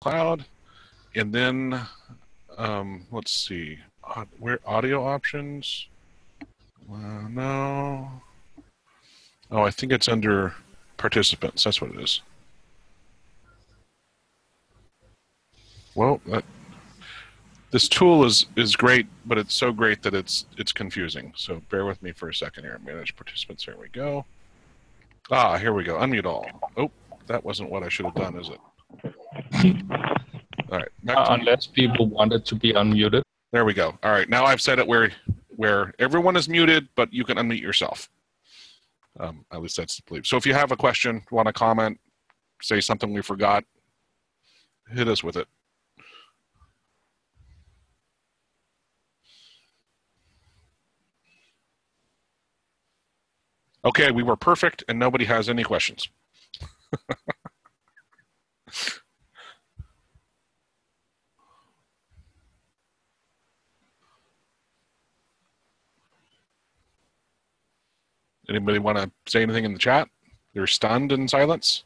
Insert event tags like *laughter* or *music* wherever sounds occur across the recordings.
cloud, and then um, let's see, where audio options? Uh, no. Oh, I think it's under participants. That's what it is. Well, that, this tool is is great, but it's so great that it's it's confusing. So bear with me for a second here. Manage participants. Here we go. Ah, here we go. Unmute all. Oh, that wasn't what I should have done, is it? All right. Uh, unless people wanted to be unmuted. There we go. All right. Now I've said it where where everyone is muted, but you can unmute yourself. Um, at least that's the belief. So if you have a question, want to comment, say something we forgot, hit us with it. Okay, we were perfect and nobody has any questions. *laughs* Anybody want to say anything in the chat? They're stunned in silence.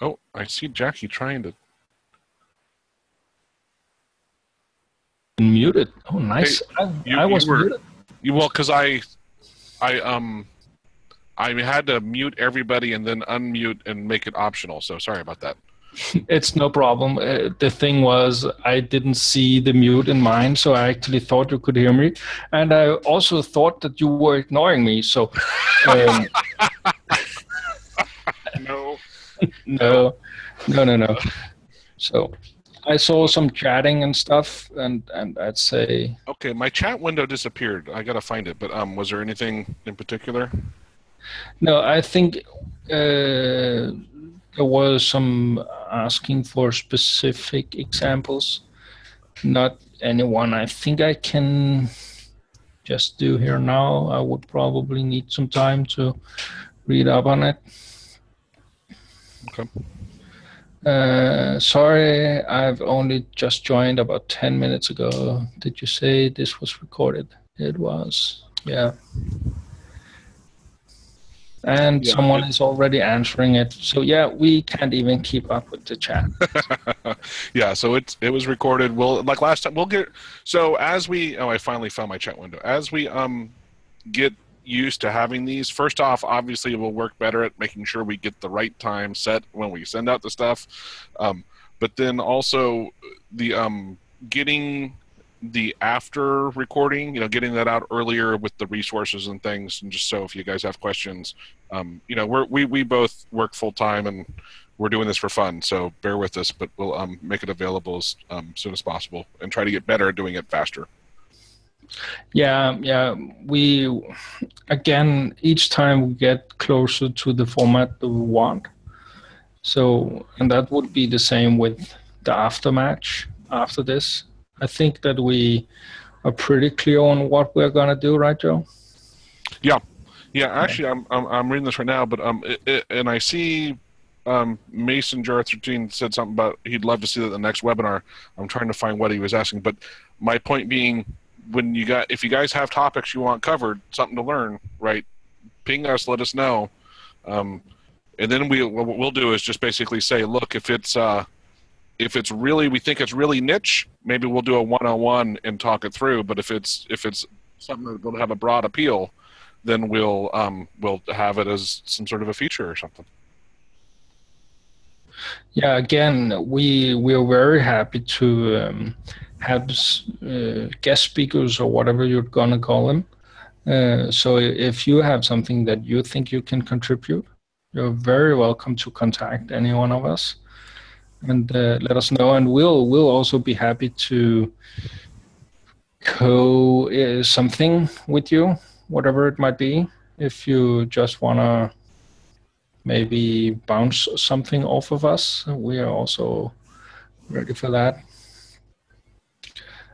Oh, I see Jackie trying to. Muted. Oh, nice. Hey, I, you, I, was you were, muted. You, well, because I, I um, I had to mute everybody and then unmute and make it optional. So sorry about that. *laughs* It's no problem. Uh, the thing was, I didn't see the mute in mine, so I actually thought you could hear me, and I also thought that you were ignoring me. So, um, *laughs* *laughs* no, no, no, no, no. So, I saw some chatting and stuff, and and I'd say. Okay, my chat window disappeared. I gotta find it. But um, was there anything in particular? No, I think uh, there was some asking for specific examples. Not anyone I think I can just do here now. I would probably need some time to read up on it. Okay. Uh, sorry, I've only just joined about 10 minutes ago. Did you say this was recorded? It was. Yeah and yeah, someone is already answering it. So yeah, we can't even keep up with the chat. *laughs* yeah, so it it was recorded. We'll like last time. We'll get so as we. Oh, I finally found my chat window. As we um get used to having these. First off, obviously, we'll work better at making sure we get the right time set when we send out the stuff. Um, but then also the um getting the after recording, you know, getting that out earlier with the resources and things, and just so if you guys have questions, um, you know, we're, we we both work full time and we're doing this for fun, so bear with us, but we'll um, make it available as um, soon as possible and try to get better at doing it faster. Yeah, yeah. We again each time we get closer to the format that we want. So, and that would be the same with the aftermatch after this I think that we are pretty clear on what we're going to do, right, Joe? Yeah, yeah. Actually, I'm I'm, I'm reading this right now, but um, it, it, and I see um, Mason Jar 13 said something about he'd love to see that the next webinar. I'm trying to find what he was asking, but my point being, when you got if you guys have topics you want covered, something to learn, right? Ping us, let us know, um, and then we what we'll do is just basically say, look, if it's uh, if it's really we think it's really niche, maybe we'll do a one-on-one and talk it through. But if it's if it's something that will have a broad appeal, then we'll um, we'll have it as some sort of a feature or something. Yeah, again, we we are very happy to um, have uh, guest speakers or whatever you're gonna call them. Uh, so if you have something that you think you can contribute, you're very welcome to contact any one of us and uh, let us know. And we'll we'll also be happy to co uh, something with you, whatever it might be. If you just wanna maybe bounce something off of us, we are also ready for that.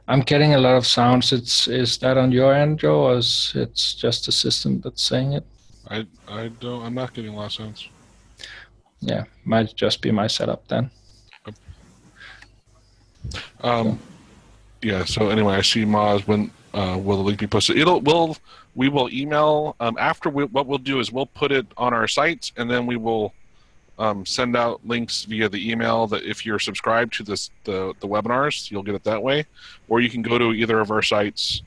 I'm getting a lot of sounds. It's is that on your end, Joe, or is it's just the system that's saying it? I I don't. I'm not getting a lot of sounds. Yeah, might just be my setup then. Um, yeah. So anyway, I see Moz when uh, will the link be posted? It'll We'll. we will email um, after we, what we'll do is we'll put it on our sites and then we will um, send out links via the email that if you're subscribed to this the the webinars you'll get it that way or you can go to either of our sites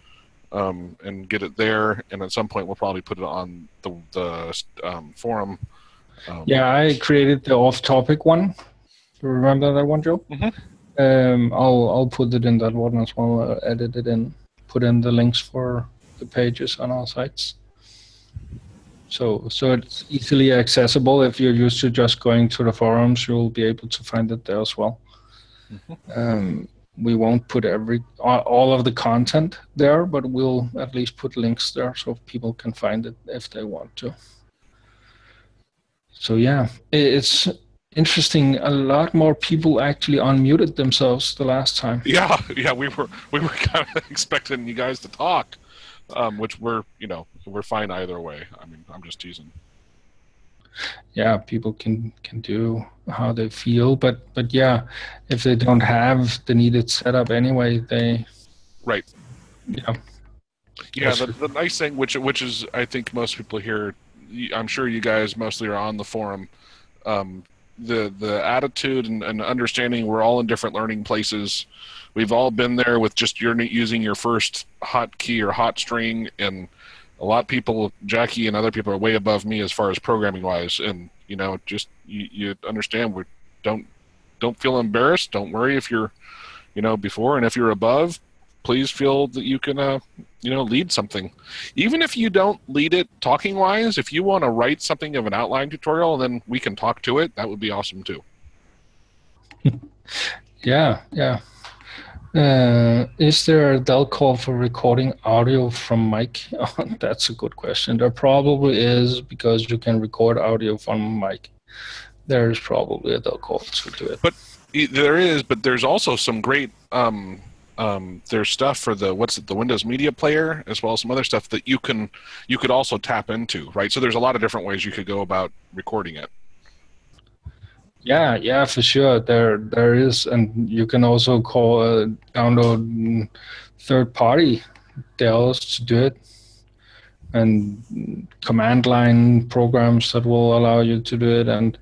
um, and get it there and at some point we'll probably put it on the the um, forum um, Yeah, I created the off-topic one. Remember that one, Joe? mm-hmm. Um, I'll I'll put it in that one as well. Uh, edit it in, put in the links for the pages on our sites. So so it's easily accessible. If you're used to just going to the forums, you'll be able to find it there as well. Um, we won't put every all all of the content there, but we'll at least put links there so people can find it if they want to. So yeah, it's interesting. A lot more people actually unmuted themselves the last time. yeah *laughs* yeah we were we were *laughs* kind of expecting you guys to talk um, which we're you know we're fine either way i mean i'm just teasing Yeah, people can can do how they feel, but but yeah, if they don't have the needed setup anyway, they right yeah Yeah, the, the nice thing, which which is I think most people here, I'm sure you guys mostly are on the forum. Um, the the attitude and, and understanding we're all in different learning places. We've all been there with just your using your first hot key or hot string, and a lot of people, Jackie and other people, are way above me as far as programming wise. And you know, just you, you understand we don't don't feel embarrassed. Don't worry if you're you know before, and if you're above, please feel that you can uh, you know lead something even if you don't lead it talking wise if you want to write something of an outline tutorial then we can talk to it that would be awesome too *laughs* yeah yeah. Uh, is there a DLL call for recording audio from mic? *laughs* Oh, that's a good question. There probably is because you can record audio from mic. There is probably a DLL call to do it. But there is but there's also some great um um, there's stuff for the what's it the Windows Media Player as well as some other stuff that you can you could also tap into right so there's a lot of different ways you could go about recording it Yeah, yeah, for sure. There, there is, and you can also call uh, download mm, third-party DLLs to do it, and mm, command line programs that will allow you to do it. And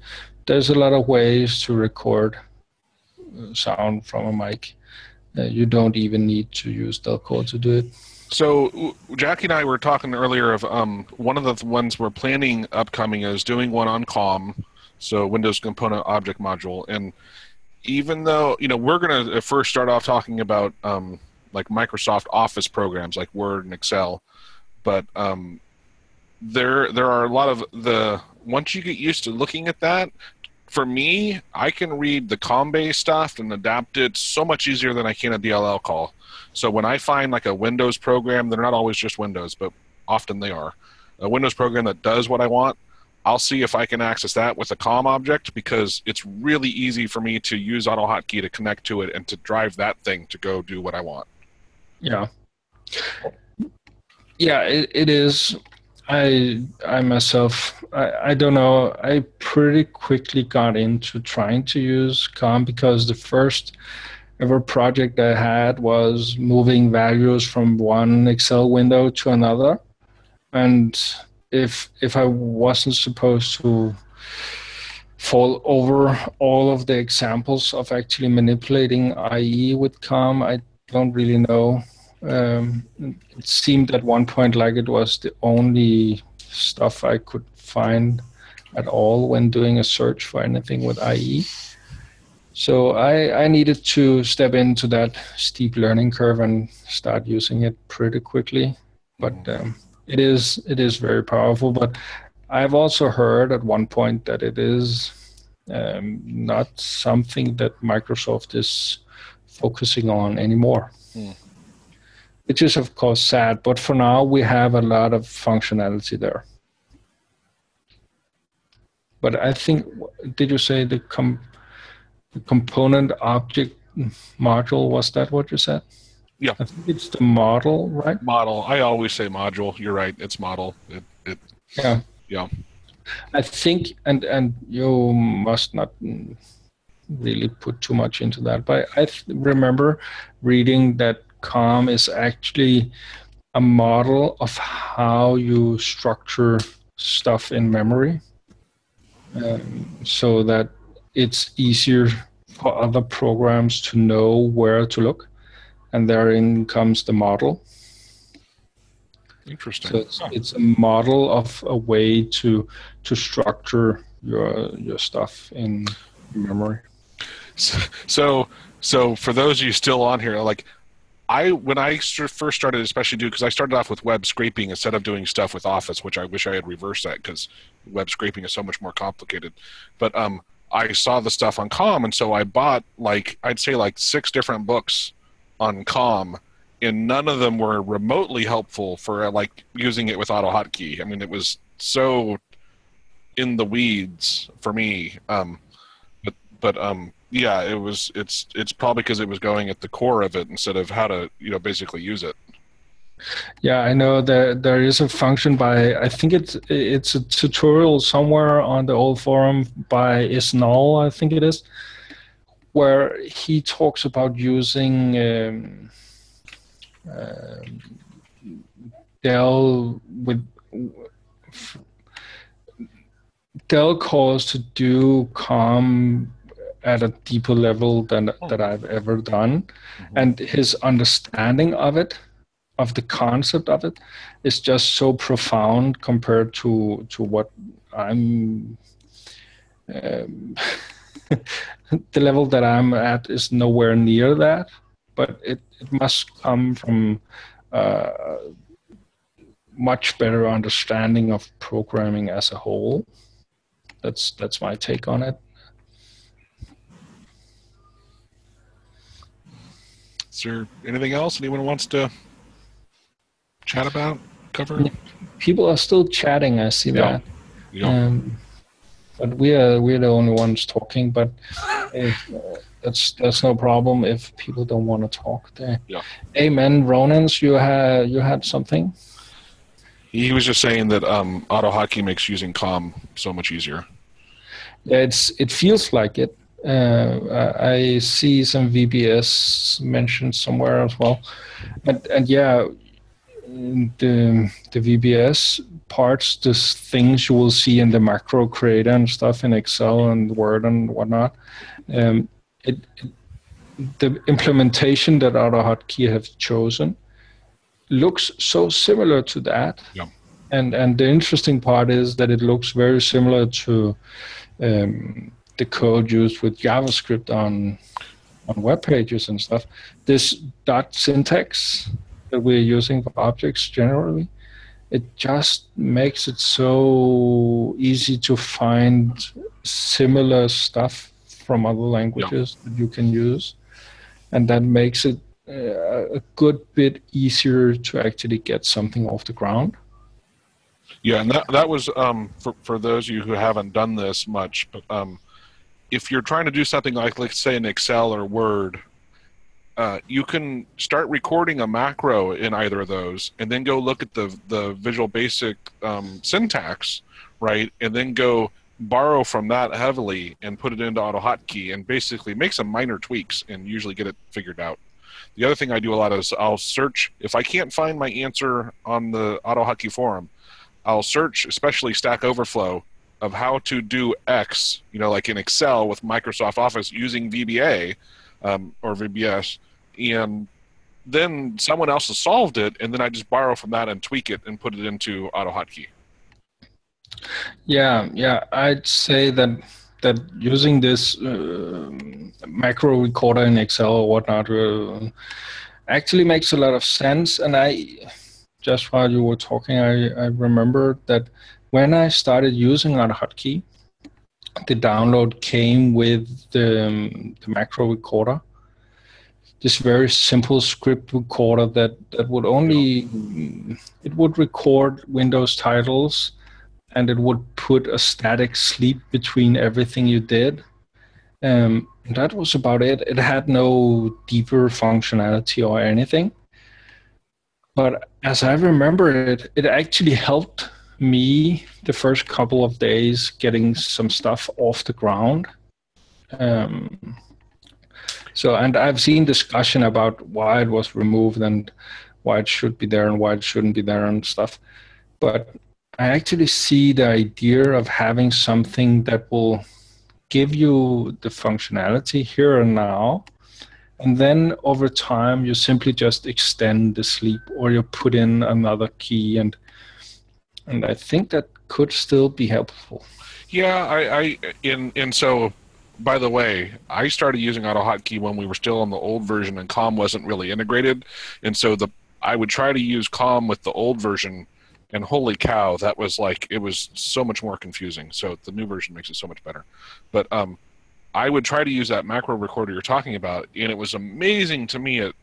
there's a lot of ways to record uh, sound from a mic. Uh, you don't even need to use DLL call to do it. So Jackie and I were talking earlier of um, one of the ones we're planning upcoming is doing one on COM, so Windows Component Object Module, and even though you know we're going to first start off talking about um, like Microsoft Office programs like Word and Excel, but um, there there are a lot of the once you get used to looking at that. For me, I can read the COM based stuff and adapt it so much easier than I can a DLL call. So when I find like a Windows program, they're not always just Windows, but often they are. A Windows program that does what I want, I'll see if I can access that with a COM object because it's really easy for me to use AutoHotkey to connect to it and to drive that thing to go do what I want. Yeah. Yeah, it, it is. I I myself I, I don't know. I pretty quickly got into trying to use COM because the first ever project I had was moving values from one Excel window to another. And if if I wasn't supposed to fall over all of the examples of actually manipulating IE with COM, I don't really know. Um, it seemed at one point like it was the only stuff I could find at all when doing a search for anything with IE. So I, I needed to step into that steep learning curve and start using it pretty quickly. But um, it is it is very powerful. But I've also heard at one point that it is um, not something that Microsoft is focusing on anymore. Hmm. Which is of course sad, but for now we have a lot of functionality there. But I think, did you say the, com- the component object module? Was that what you said? Yeah. I think it's the model, right? Model. I always say module. You're right. It's model. It, it Yeah. Yeah. I think, and and you must not really put too much into that. But I th- remember reading that COM is actually a model of how you structure stuff in memory um, so that it's easier for other programs to know where to look. And therein comes the model. Interesting. So it's, it's a model of a way to to structure your your stuff in memory. So, so, so for those of you still on here, like I when I first started, especially do because I started off with web scraping instead of doing stuff with Office, which I wish I had reversed that because web scraping is so much more complicated. But um, I saw the stuff on Com, and so I bought like I'd say like six different books on Com, and none of them were remotely helpful for like using it with AutoHotkey. I mean, it was so in the weeds for me. Um, but but um, yeah, it was. It's it's probably because it was going at the core of it instead of how to you know basically use it. Yeah, I know that there is a function by I think it's it's a tutorial somewhere on the old forum by Isnal, I think it is, where he talks about using um, uh, DLL with DLL calls to do COM at a deeper level than oh. that I've ever done, mm-hmm. and his understanding of it of the concept of it is just so profound compared to to what I'm. Um, *laughs* the level that I'm at is nowhere near that, but it, it must come from uh, much better understanding of programming as a whole. That's that's my take on it. Is there anything else anyone wants to chat about, cover? People are still chatting. I see yeah. that. Yeah. Um, but we are we're the only ones talking. But *laughs* if, uh, that's that's no problem if people don't want to talk. There. Yeah. Amen. Ronans, you had you had something. He was just saying that um, AutoHotkey makes using com so much easier. It's it feels like it. Uh, I see some VBS mentioned somewhere as well, and and yeah, the the VBS parts, the things you will see in the macro creator and stuff in Excel and Word and whatnot. Um, it, it, the implementation that AutoHotkey have chosen looks so similar to that. Yeah. And and the interesting part is that it looks very similar to um, the code used with JavaScript on on web pages and stuff. This dot syntax that we're using for objects generally, it just makes it so easy to find similar stuff from other languages yeah. that you can use. And that makes it uh, a good bit easier to actually get something off the ground. Yeah, and that, that was um, for, for those of you who haven't done this much, um, if you're trying to do something like, let's say, in Excel or Word, uh, you can start recording a macro in either of those, and then go look at the the Visual Basic um, syntax, right, and then go borrow from that heavily and put it into AutoHotkey, and basically make some minor tweaks and usually get it figured out. The other thing I do a lot is I'll search if I can't find my answer on the AutoHotkey forum, I'll search, especially Stack Overflow, of how to do X, you know, like in Excel with Microsoft Office using VBA um, or VBS, and then someone else has solved it, and then I just borrow from that and tweak it and put it into AutoHotkey. Yeah, yeah, I'd say that that using this uh, macro recorder in Excel or whatnot uh, actually makes a lot of sense. And I, just while you were talking, I, I remember that when I started using AutoHotkey, the download came with the, um, the macro recorder this very simple script recorder that, that would only it would record Windows titles and it would put a static sleep between everything you did. Um, that was about it. It had no deeper functionality or anything. But as I remember it, it actually helped me the first couple of days getting some stuff off the ground Um, so, and I've seen discussion about why it was removed and why it should be there and why it shouldn't be there and stuff. But I actually see the idea of having something that will give you the functionality here and now. And then over time, you simply just extend the sleep or you put in another key. And, and I think that could still be helpful. Yeah, I, I in and so by the way, I started using AutoHotkey when we were still on the old version and COM wasn't really integrated, and so the I would try to use COM with the old version, and holy cow, that was like it was so much more confusing. So the new version makes it so much better. But um, I would try to use that macro recorder you're talking about, and it was amazing to me at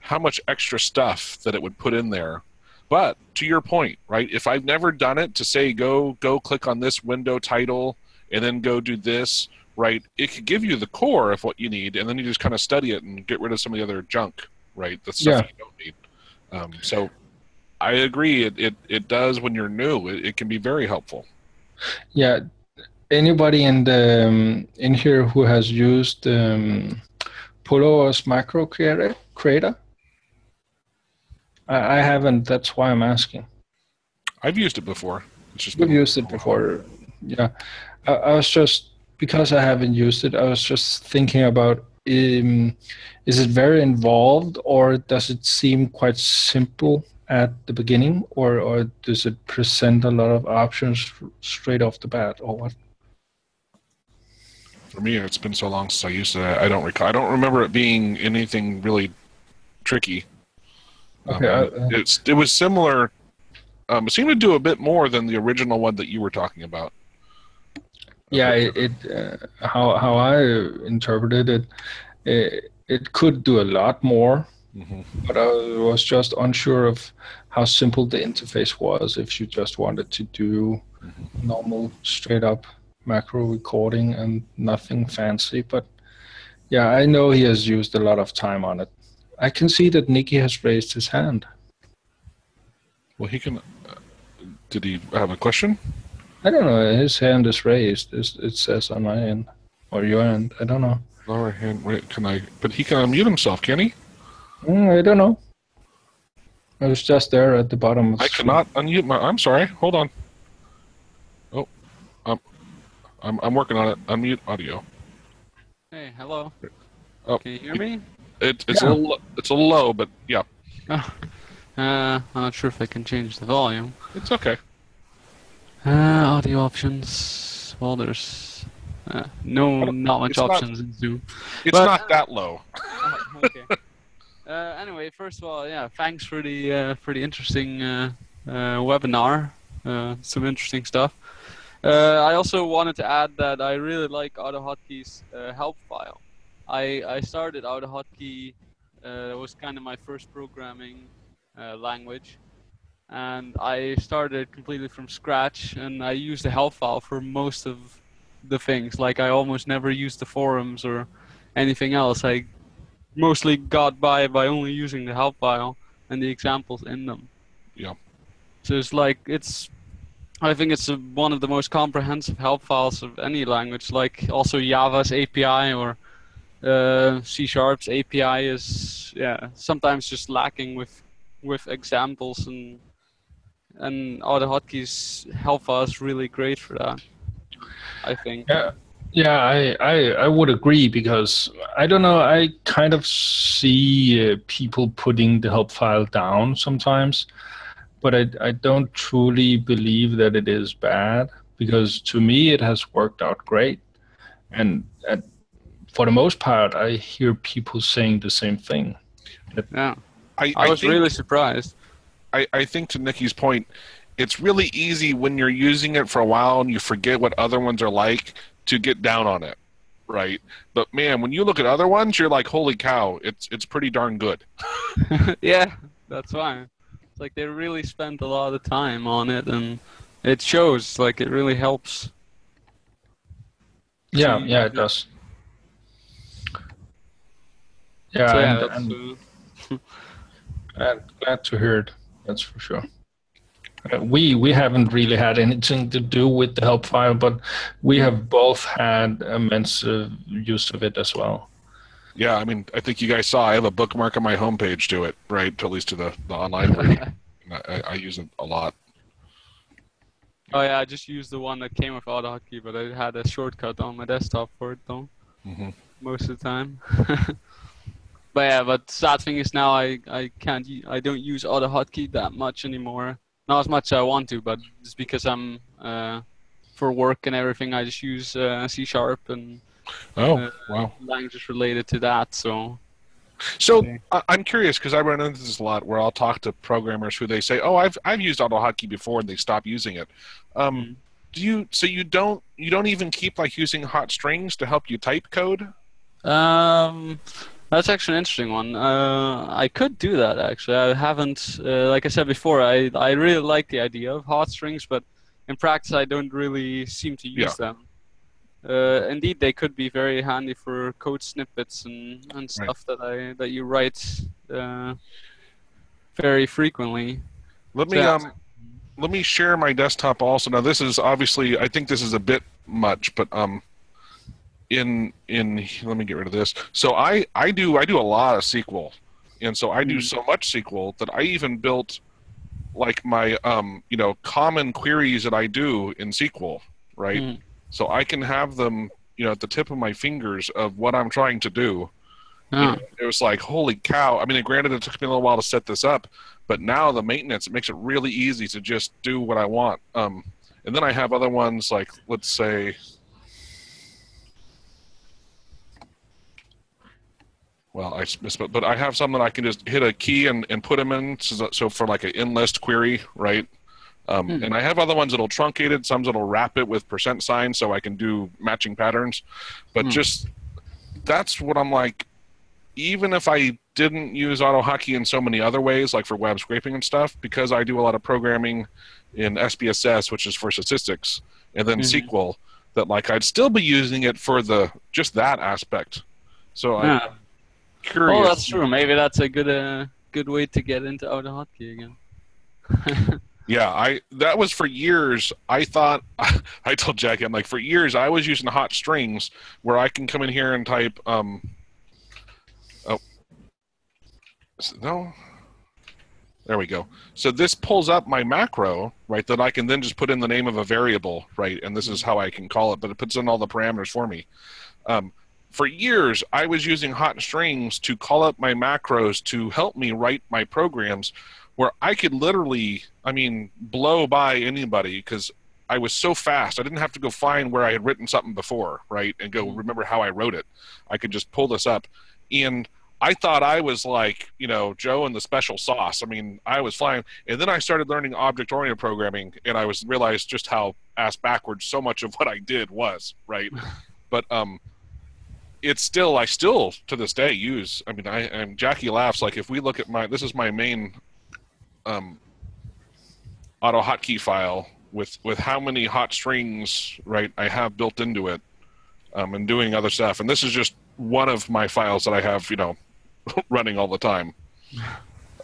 how much extra stuff that it would put in there. But to your point, right? If I've never done it to say go go click on this window title and then go do this, right? It could give you the core of what you need, and then you just kind of study it and get rid of some of the other junk, right? The stuff Yeah. you don't need. Um, so I agree. It, it it does when you're new. It, it can be very helpful. Yeah. Anybody in the um, in here who has used um, Pulover's macro creator? creator? I, I haven't. That's why I'm asking. I've used it before. It's just You've used it before. Yeah. I, I was just because I haven't used it. I was just thinking about um, is it very involved or does it seem quite simple at the beginning or or does it present a lot of options straight off the bat or what? For me, it's been so long since I used it. I don't recall. I don't remember it being anything really tricky. Um, Okay, I- uh, it's it was similar. Um, it seemed to do a bit more than the original one that you were talking about. Yeah it, it uh, how how i interpreted it, it it could do a lot more hmm but i was just unsure of how simple the interface was if you just wanted to do normal straight up macro recording and nothing fancy but yeah i know he has used a lot of time on it i can see that nikki has raised his hand Well, he can. Uh, did he have a question? I don't know his hand is raised it it says on my end or your end i don't know Lower hand. Wait, can I? But he can unmute himself, can he? Mm, I don't know. I was just there at the bottom. Of the I screen. cannot unmute my. I'm sorry. Hold on. Oh, um, I'm I'm working on it. Unmute audio. Hey, hello. Oh, Can you hear me? It, it's Yeah. a little it's a low, but yeah, Oh, *laughs* uh, I'm not sure if I can change the volume. it's okay. Uh, audio options. Well, there's uh, no, not much It's not- options in Zoom. It's But- not that low. *laughs* Okay. Uh, anyway, first of all, yeah, thanks for the uh, for the interesting uh, uh, webinar. Uh, some interesting stuff. Uh, I also wanted to add that I really like AutoHotkey's uh, help file. I I started AutoHotkey. Uh, it was kind of my first programming uh, language, and I started completely from scratch. And I used the help file for most of the things. Like I almost never used the forums or anything else. I mostly got by by only using the help file and the examples in them. Yeah. So it's like it's. I think it's a, one of the most comprehensive help files of any language. Like also Java's API or uh, C Sharp's API is yeah sometimes just lacking with with examples and and all the hotkeys help us really great for that. I think. Yeah, yeah, I, I I would agree because I don't know. I kind of see uh, people putting the help file down sometimes, but I I don't truly believe that it is bad because to me it has worked out great, and, and for the most part I hear people saying the same thing. Yeah, I, I, was think, really surprised. I, I think to Nikki's point, it's really easy when you're using it for a while and you forget what other ones are like to get down on it, right? But man, when you look at other ones, you're like, holy cow, it's it's pretty darn good. *laughs* *laughs* yeah, that's why. It's like they really spent a lot of time on it, and it shows. Like it really helps. Yeah, See, yeah, it does. Yeah, so yeah, and, that's, and uh, *laughs* glad to hear it. That's for sure. Uh, we we haven't really had anything to do with the help file, but we have both had immense uh, use of it as well. Yeah, I mean, I think you guys saw I have a bookmark on my homepage to it, right? To at least to the, the online version. *laughs* I, I use it a lot. Oh yeah, I just used the one that came with AutoHotkey, but I had a shortcut on my desktop for it though. hmm most of the time. *laughs* but yeah, but sad thing is now I, I can't I don't use AutoHotkey that much anymore. Not as much as I want to, but just because I'm uh, for work and everything, I just use uh, C sharp and Oh, Uh, wow. languages related to that. So So I'm curious because I run into this a lot where I'll talk to programmers who they say, "Oh, I've I've used AutoHotkey before," and they stop using it. Um, Mhm. Do you? So you don't you don't even keep like using hot strings to help you type code? Um, that's actually an interesting one. Uh, I could do that actually. I haven't, uh, like I said before, I I really like the idea of hot strings, but in practice I don't really seem to use them. Uh, indeed, they could be very handy for code snippets and, and stuff that I that you write uh, very frequently. Let me Yeah. um, let me share my desktop also. Now this is obviously I think this is a bit much, but um, in in let me get rid of this. So I I do I do a lot of SQL, and so I do Mhm. so much SQL that I even built like my um you know common queries that I do in SQL, right? Mhm. So I can have them you know at the tip of my fingers of what I'm trying to do. Ah. It was like holy cow! I mean, granted, it took me a little while to set this up, but now the maintenance it makes it really easy to just do what I want. Um, and then I have other ones like let's say. Well, I misspoke, but I have some that I can just hit a key and, and put them in. So, so for like an in list query, right? Um, Hmm. And I have other ones that'll truncate it, some that'll wrap it with percent sign, so I can do matching patterns. But Hmm. just that's what I'm like. Even if I didn't use AutoHotkey in so many other ways, like for web scraping and stuff, because I do a lot of programming in SPSS, which is for statistics, and then Mhm. SQL, that like I'd still be using it for the just that aspect. So Yeah. Curious. Oh, that's true. Maybe that's a good uh, good way to get into AutoHotkey again. *laughs* Yeah, I that was for years. I thought *laughs* I told Jackie, I'm like for years I was using hot strings where I can come in here and type um oh no there we go. So this pulls up my macro, right, that I can then just put in the name of a variable, right, and this is how I can call it, but it puts in all the parameters for me. Um, for years, I was using hot strings to call up my macros to help me write my programs where I could literally, I mean, blow by anybody because I was so fast. I didn't have to go find where I had written something before, right, and go Mhm. remember how I wrote it. I could just pull this up. And I thought I was like, you know, Joe and the special sauce. I mean, I was flying. And then I started learning object oriented programming and I was realized just how ass backwards so much of what I did was, right? *laughs* but um it's still I still to this day use I mean I and Jackie laughs like if we look at my this is my main um auto hotkey file with with how many hot strings right I have built into it um, and doing other stuff. And this is just one of my files that I have you know *laughs* running all the time.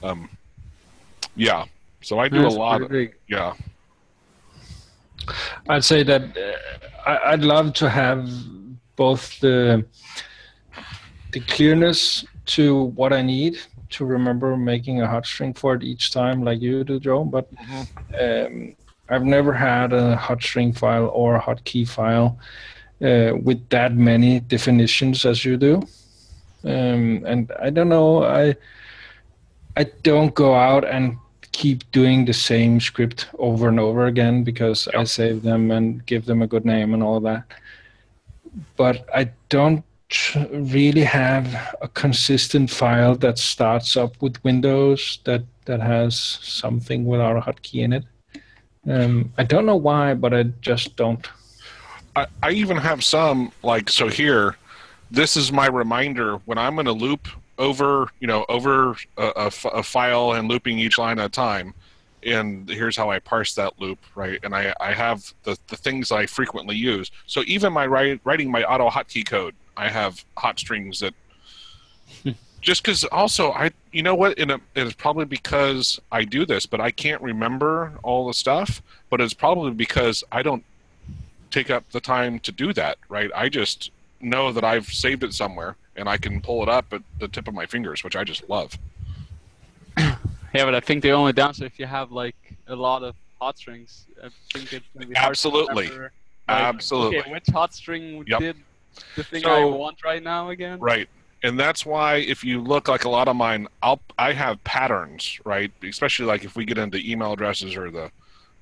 Um yeah. So I do That's a lot of big. yeah. I'd say that uh, I, I'd love to have both the the clearness to what I need to remember making a hot string for it each time, like you do, Joe. But um, I've never had a hot string file or a hotkey file uh, with that many definitions as you do. Um, and I don't know. I I don't go out and keep doing the same script over and over again because I save them and give them a good name and all that. But I don't really have a consistent file that starts up with Windows that that has something without a hotkey in it. Um, I don't know why, but I just don't. I, I even have some like so here this is my reminder when i'm going to loop over you know over a, a file and looping each line at a time and here's how i parse that loop right and i, I have the, the things i frequently use so even my writing my auto hotkey code i have hot strings that *laughs* just because also I you know what in a, it's probably because I do this, but I can't remember all the stuff. But it's probably because I don't take up the time to do that. Right? I just know that I've saved it somewhere and I can pull it up at the tip of my fingers, which I just love. Yeah, but I think the only downside if you have like a lot of hot strings, I think it's gonna be hard Absolutely. remember, like, Absolutely. Okay, which hot string Yep. did the thing So- I want right now again? Right. And that's why if you look like a lot of mine, I'll I have patterns, right? Especially like if we get into email addresses or the I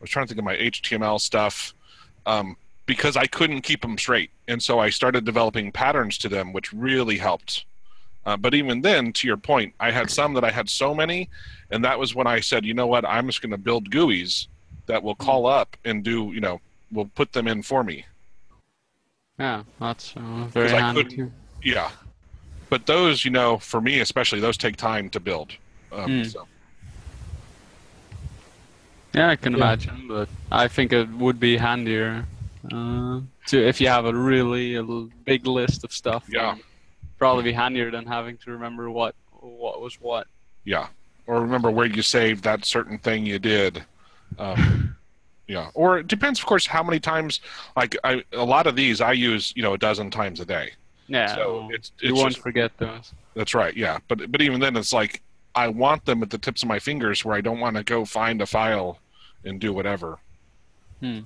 was trying to think of my HTML stuff. Um, because I couldn't keep them straight. And so I started developing patterns to them, which really helped. Uh, but even then, to your point, I had some that I had so many, and that was when I said, you know what, I'm just going to build GUIs that will call up and do, you know, will put them in for me. Yeah, that's uh, very 'Cause I handy too. Yeah. But those, you know, for me especially, those take time to build. Um, Mm. so. Yeah, I can Yeah. imagine, but I think it would be handier uh, to if you have a really a l- big list of stuff. Yeah. Probably be handier than having to remember what what was what. Yeah. Or remember where you saved that certain thing you did. Um, *laughs* yeah. Or it depends, of course, how many times. Like I, a lot of these I use, you know, a dozen times a day. Yeah, So well, it's you won't just, forget those. that's right. Yeah. But but even then, it's like I want them at the tips of my fingers, where I don't want to go find a file and do whatever. Hmm.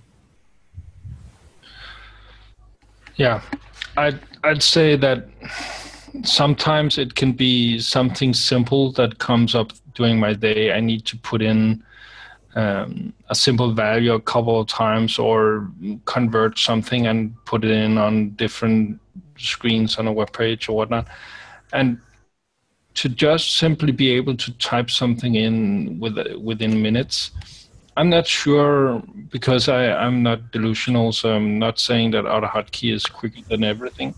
Yeah, I'd I'd say that sometimes it can be something simple that comes up during my day. I need to put in um, a simple value a couple of times or convert something and put it in on different screens on a web page or whatnot. And to just simply be able to type something in with, within minutes, I'm not sure because I, I'm not delusional, so I'm not saying that AutoHotkey is quicker than everything.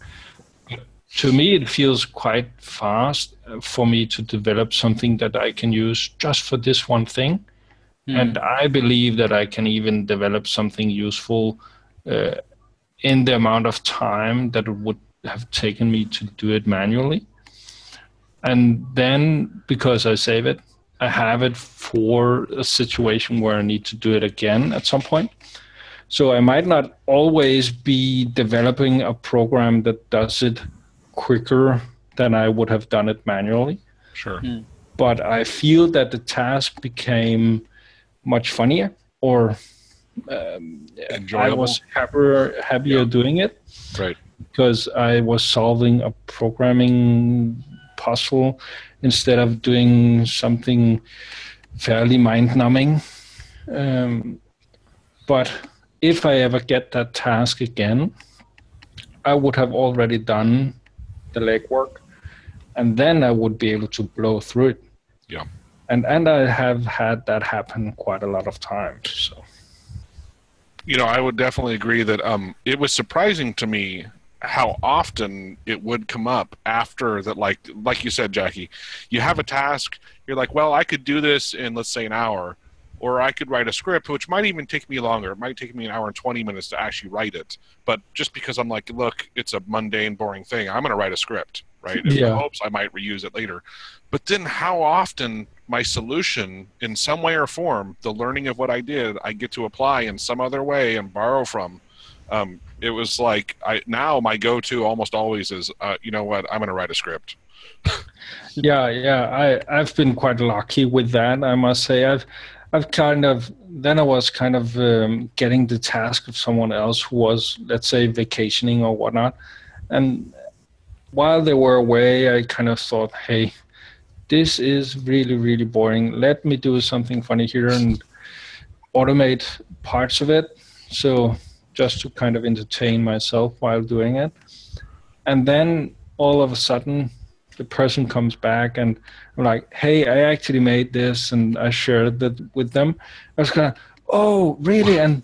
To me, it feels quite fast uh, for me to develop something that I can use just for this one thing. Hmm. And I believe that I can even develop something useful uh, in the amount of time that it would have taken me to do it manually. And then because I save it, I have it for a situation where I need to do it again at some point. So I might not always be developing a program that does it quicker than I would have done it manually Sure. but I feel that the task became much funnier, or um, I was happier happier Yeah. doing it Right. because I was solving a programming puzzle instead of doing something fairly mind numbing. Um, but if I ever get that task again, I would have already done the legwork and then I would be able to blow through it. Yeah. And and I have had that happen quite a lot of times. So you know, I would definitely agree that um, it was surprising to me how often it would come up after that. Like, like you said, Jackie, you have a task. You're like, well, I could do this in let's say an hour, or I could write a script, which might even take me longer. It might take me an hour and twenty minutes to actually write it. But just because I'm like, look, it's a mundane, boring thing, I'm going to write a script, right? In Yeah. hopes I might reuse it later. But then, how often my solution, in some way or form, the learning of what I did, I get to apply in some other way and borrow from. Um, it was like I now my go-to almost always is, uh, you know what, I'm going to write a script. *laughs* yeah, yeah, I I've been quite lucky with that. I must say I've I've kind of then I was kind of um, getting the task of someone else who was let's say vacationing or whatnot, and while they were away, I kind of thought, hey, this is really really boring. Let me do something funny here and automate parts of it. So just to kind of entertain myself while doing it, and then all of a sudden the person comes back and I'm like, hey, I actually made this and I shared that with them. I was kind of, oh, really? And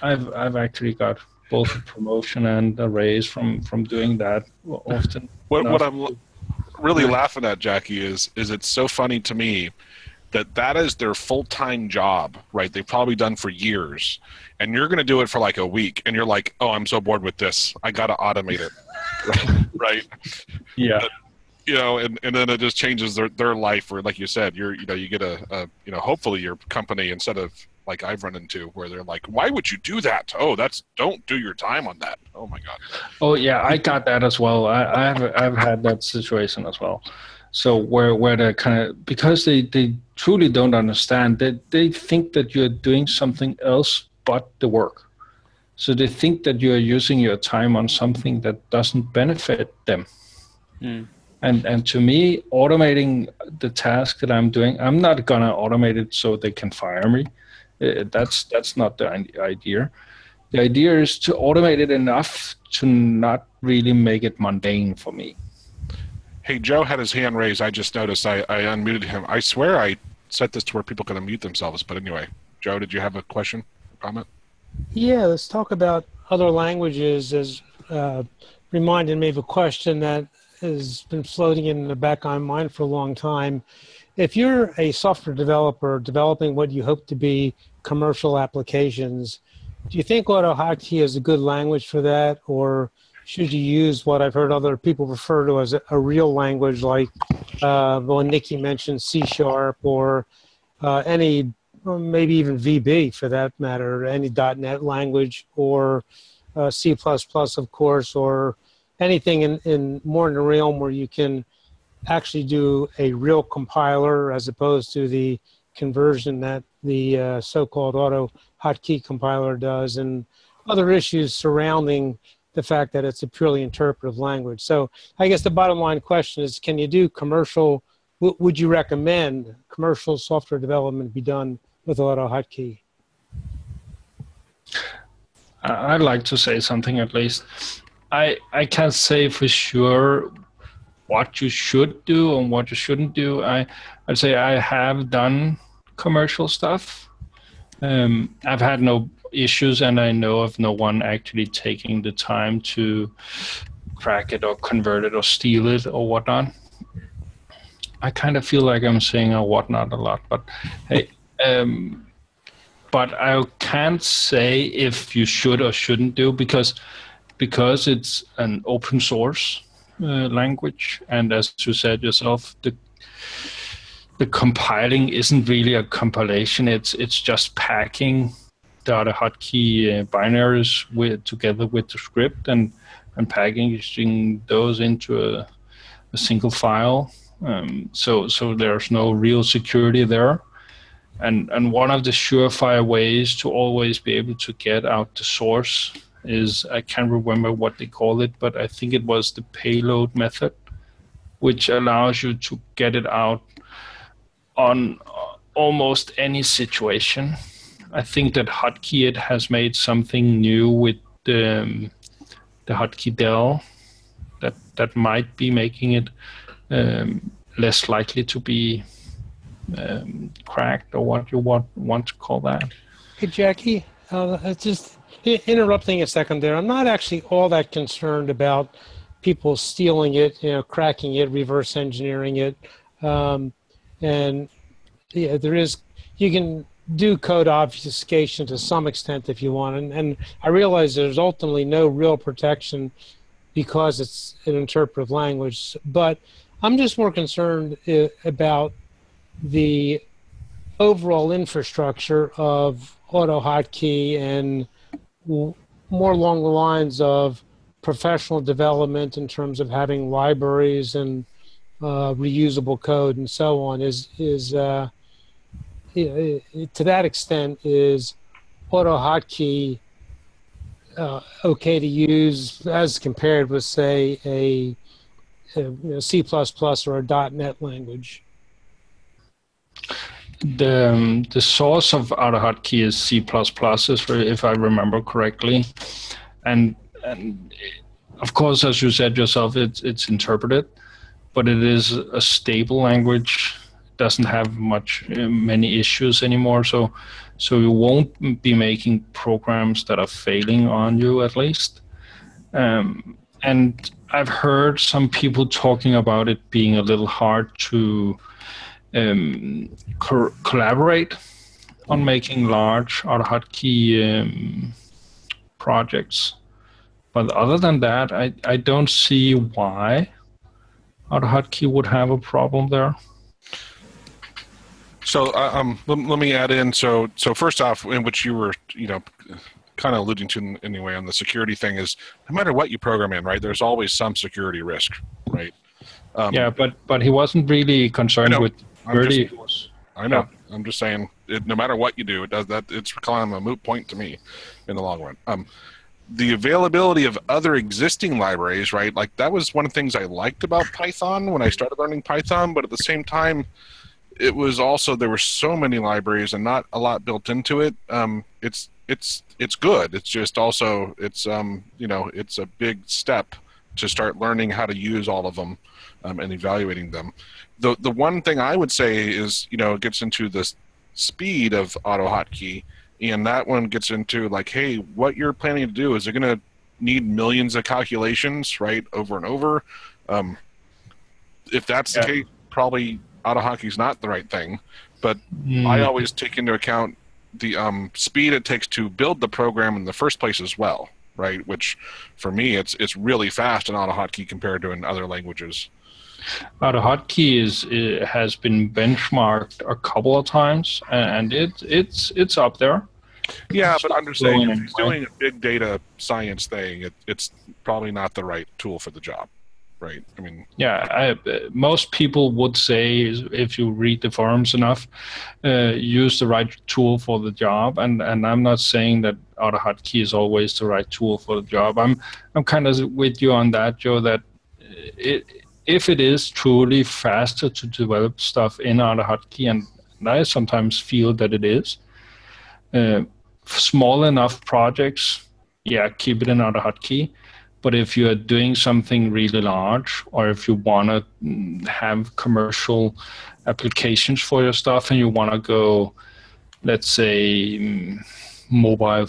I've I've actually got both a promotion and a raise from from doing that often. What, No. what I'm really laughing at, Jackie, is is it's so funny to me that that is their full time job, right? They've probably done for years, and you're going to do it for like a week, and you're like, oh, I'm so bored with this, I got to automate it, *laughs* right? Yeah. You know, and, and then it just changes their, their life. Or like you said, you're you know you get a, a you know hopefully your company instead of like I've run into where they're like, why would you do that? Oh, that's don't do your time on that. Oh my god. Oh yeah, I got that as well. I, I've I've had that situation as well. So where where they kind of because they they truly don't understand that they, they think that you're doing something else but the work. So they think that you're using your time on something that doesn't benefit them. Mm. And and to me, automating the task that I'm doing, I'm not gonna automate it so they can fire me. Uh, that's that's not the idea. The idea is to automate it enough to not really make it mundane for me. Hey, Joe had his hand raised. I just noticed I, I unmuted him. I swear I set this to where people can unmute themselves. But anyway, Joe, did you have a question, comment? Yeah, let's talk about other languages. As uh, reminded me of a question that has been floating in the back of my mind for a long time. If you're a software developer developing what you hope to be commercial applications, do you think AutoHotkey is a good language for that, or should you use what I've heard other people refer to as a, a real language, like uh, the one Nikki mentioned, C Sharp, or uh, any or maybe even VB for that matter, any .NET language or uh, C++, of course, or anything in, in more in the realm where you can actually do a real compiler as opposed to the conversion that the uh, so-called auto hotkey compiler does and other issues surrounding the fact that it's a purely interpretive language. So I guess the bottom line question is, can you do commercial, w- would you recommend commercial software development be done with auto hotkey? I'd like to say something at least. I I can't say for sure what you should do and what you shouldn't do. I I'd say I have done commercial stuff. Um, I've had no issues, and I know of no one actually taking the time to crack it or convert it or steal it or whatnot. I kind of feel like I'm saying a whatnot a lot, but hey, um, but I can't say if you should or shouldn't do because because it's an open source uh, language, and as you said yourself, the the compiling isn't really a compilation. It's it's just packing the AutoHotkey uh, binaries with together with the script and and packaging those into a, a single file. Um, so so there's no real security there and and one of the surefire ways to always be able to get out the source is I can't remember what they call it, but I think it was the payload method, which allows you to get it out on almost any situation. I think that Hotkeyit has made something new with the um, the hotkey DLL that that might be making it um, less likely to be um, cracked or what you want want to call that. Hey Jackie, uh, just interrupting a second there. I'm not actually all that concerned about people stealing it, you know, cracking it, reverse engineering it, um, and yeah, there is you can do code obfuscation to some extent if you want, and, and I realize there's ultimately no real protection because it's an interpretive language, but I'm just more concerned uh, about the overall infrastructure of AutoHotkey and more along the lines of professional development in terms of having libraries and uh, reusable code and so on is is uh, to that extent is AutoHotkey uh, okay to use as compared with say a, a you know, C++ or a .NET language the um, the source of AutoHotkey is C++, if I remember correctly, and and of course, as you said yourself, it's it's interpreted, but it is a stable language. Doesn't have much uh, many issues anymore, so so you won't be making programs that are failing on you at least. Um, and I've heard some people talking about it being a little hard to um, co- collaborate on making large AutoHotkey um, projects. But other than that, I, I don't see why AutoHotkey would have a problem there. So uh, um, let, let, me add in. So so first off, in which you were you know kind of alluding to anyway on the security thing is no matter what you program in, right? There's always some security risk, right? Um, yeah, but but he wasn't really concerned with Birdie. I know. Yeah. I'm just saying, it, no matter what you do, it does that. It's kind of a moot point to me in the long run. Um, the availability of other existing libraries, right? Like that was one of the things I liked about Python when I started learning Python, but at the same time, it was also there were so many libraries and not a lot built into it. Um, it's it's it's good. It's just also it's um, you know it's a big step to start learning how to use all of them um, and evaluating them. The the one thing I would say is you know it gets into the speed of auto hotkey, and that one gets into like hey what you're planning to do is it going to need millions of calculations right over and over um, if that's yeah. the case probably AutoHotkey is not the right thing but mm. i always take into account the um, speed it takes to build the program in the first place as well right which for me it's it's really fast in AutoHotkey compared to in other languages AutoHotkey is has been benchmarked a couple of times, and it it's it's up there. Yeah, but I'm just saying if he's doing a big data science thing, it, it's probably not the right tool for the job, right? I mean, yeah, I, most people would say if you read the forums enough, uh, use the right tool for the job, and and I'm not saying that AutoHotkey is always the right tool for the job. I'm I'm kind of with you on that, Joe. That it if it is truly faster to develop stuff in AutoHotkey, and, and I sometimes feel that it is, uh, small enough projects, yeah, keep it in AutoHotkey. But if you're doing something really large, or if you want to mm, have commercial applications for your stuff, and you want to go, let's say, mm, mobile,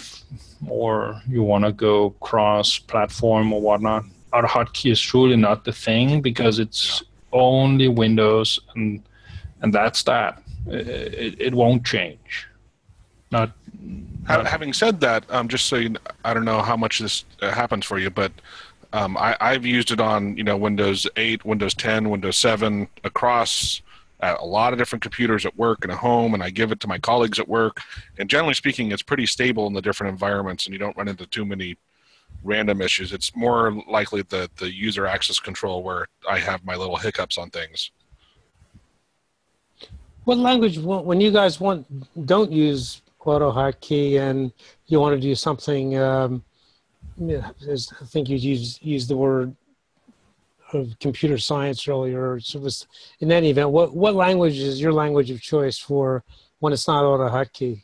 or you want to go cross-platform or whatnot, AutoHotkey is truly not the thing because it's only Windows, and and that's that. It, it won't change. Not, not. Having said that, um, just so you, I don't know how much this uh, happens for you, but um, I, I've used it on you know Windows 8, Windows 10, Windows 7 across uh, a lot of different computers at work and at home, and I give it to my colleagues at work. And generally speaking, it's pretty stable in the different environments, and you don't run into too many random issues. It's more likely the the user access control where I have my little hiccups on things. What language when you guys want don't use AutoHotkey and you want to do something? Um, I think you use use the word of computer science earlier. So was, in any event, what what language is your language of choice for when it's not AutoHotkey?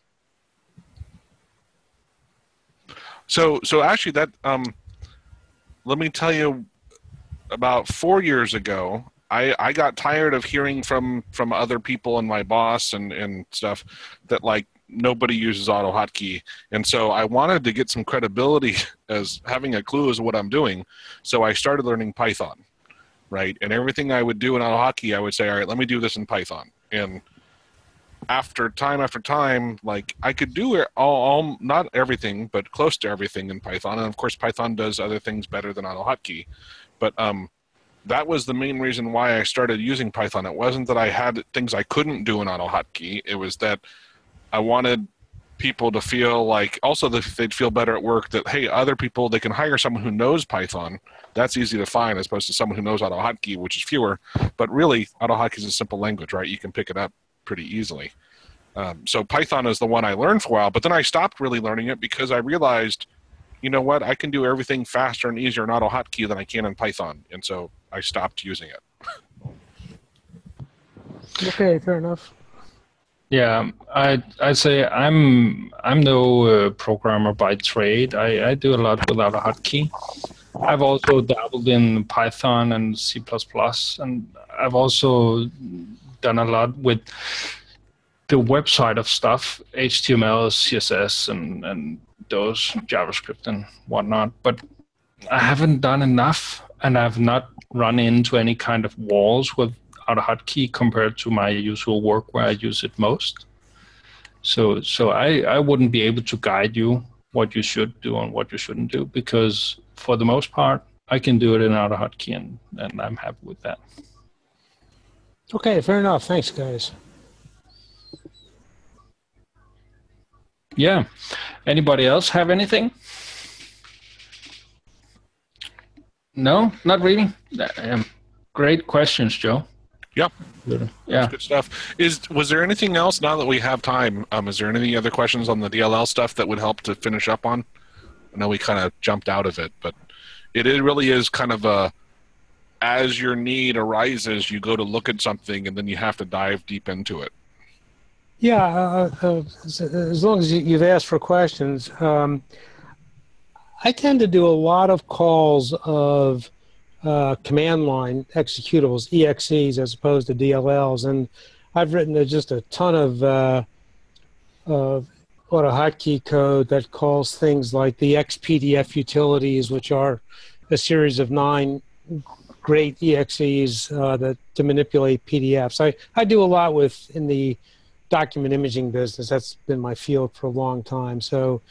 So so actually that um, let me tell you about four years ago I, I got tired of hearing from from other people and my boss and, and stuff that like nobody uses AutoHotkey and so i wanted to get some credibility *laughs* as having a clue as what i'm doing. So i started learning python right? And everything i would do in AutoHotkey i would say all right let me do this in python. And after time after time, like I could do all, all, not everything, but close to everything in Python. And of course, Python does other things better than AutoHotkey. But um, that was the main reason why I started using Python. It wasn't that I had things I couldn't do in AutoHotkey. It was that I wanted people to feel like also that they'd feel better at work that hey other people they can hire someone who knows python that's easy to find as opposed to someone who knows AutoHotkey which is fewer but really AutoHotkey is a simple language right you can pick it up pretty easily. Um, so Python is the one I learned for a while, but then I stopped really learning it because I realized, you know what, I can do everything faster and easier in AutoHotkey than I can in Python, and so I stopped using it. okay, fair enough. Yeah, I I say I'm I'm no uh, programmer by trade. I, I do a lot without a hotkey. I've also dabbled in Python and C++, and I've also done a lot with the website of stuff, HTML, CSS, and, and those JavaScript and whatnot. But I haven't done enough, and I've not run into any kind of walls with AutoHotkey compared to my usual work where I use it most. So, so I, I wouldn't be able to guide you what you should do and what you shouldn't do because for the most part, I can do it in AutoHotkey, and, and I'm happy with that. Okay, fair enough. Thanks, guys. Yeah. Anybody else have anything? No, not really. Um, great questions, Joe. Yeah. Yeah. Good stuff. Is was there anything else now that we have time? Um, is there any other questions on the DLL stuff that would help to finish up on? I know we kind of jumped out of it, but it, it really is kind of a as your need arises, you go to look at something and then you have to dive deep into it. Yeah, uh, uh, as long as you've asked for questions, um, I tend to do a lot of calls of uh, command line executables, EXEs, as opposed to DLLs. And I've written just a ton of, uh, of code that calls things like the XPDF utilities, which are a series of nine great EXEs uh, that to manipulate PDFs. I, I do a lot with in the document imaging business. That's been my field for a long time. So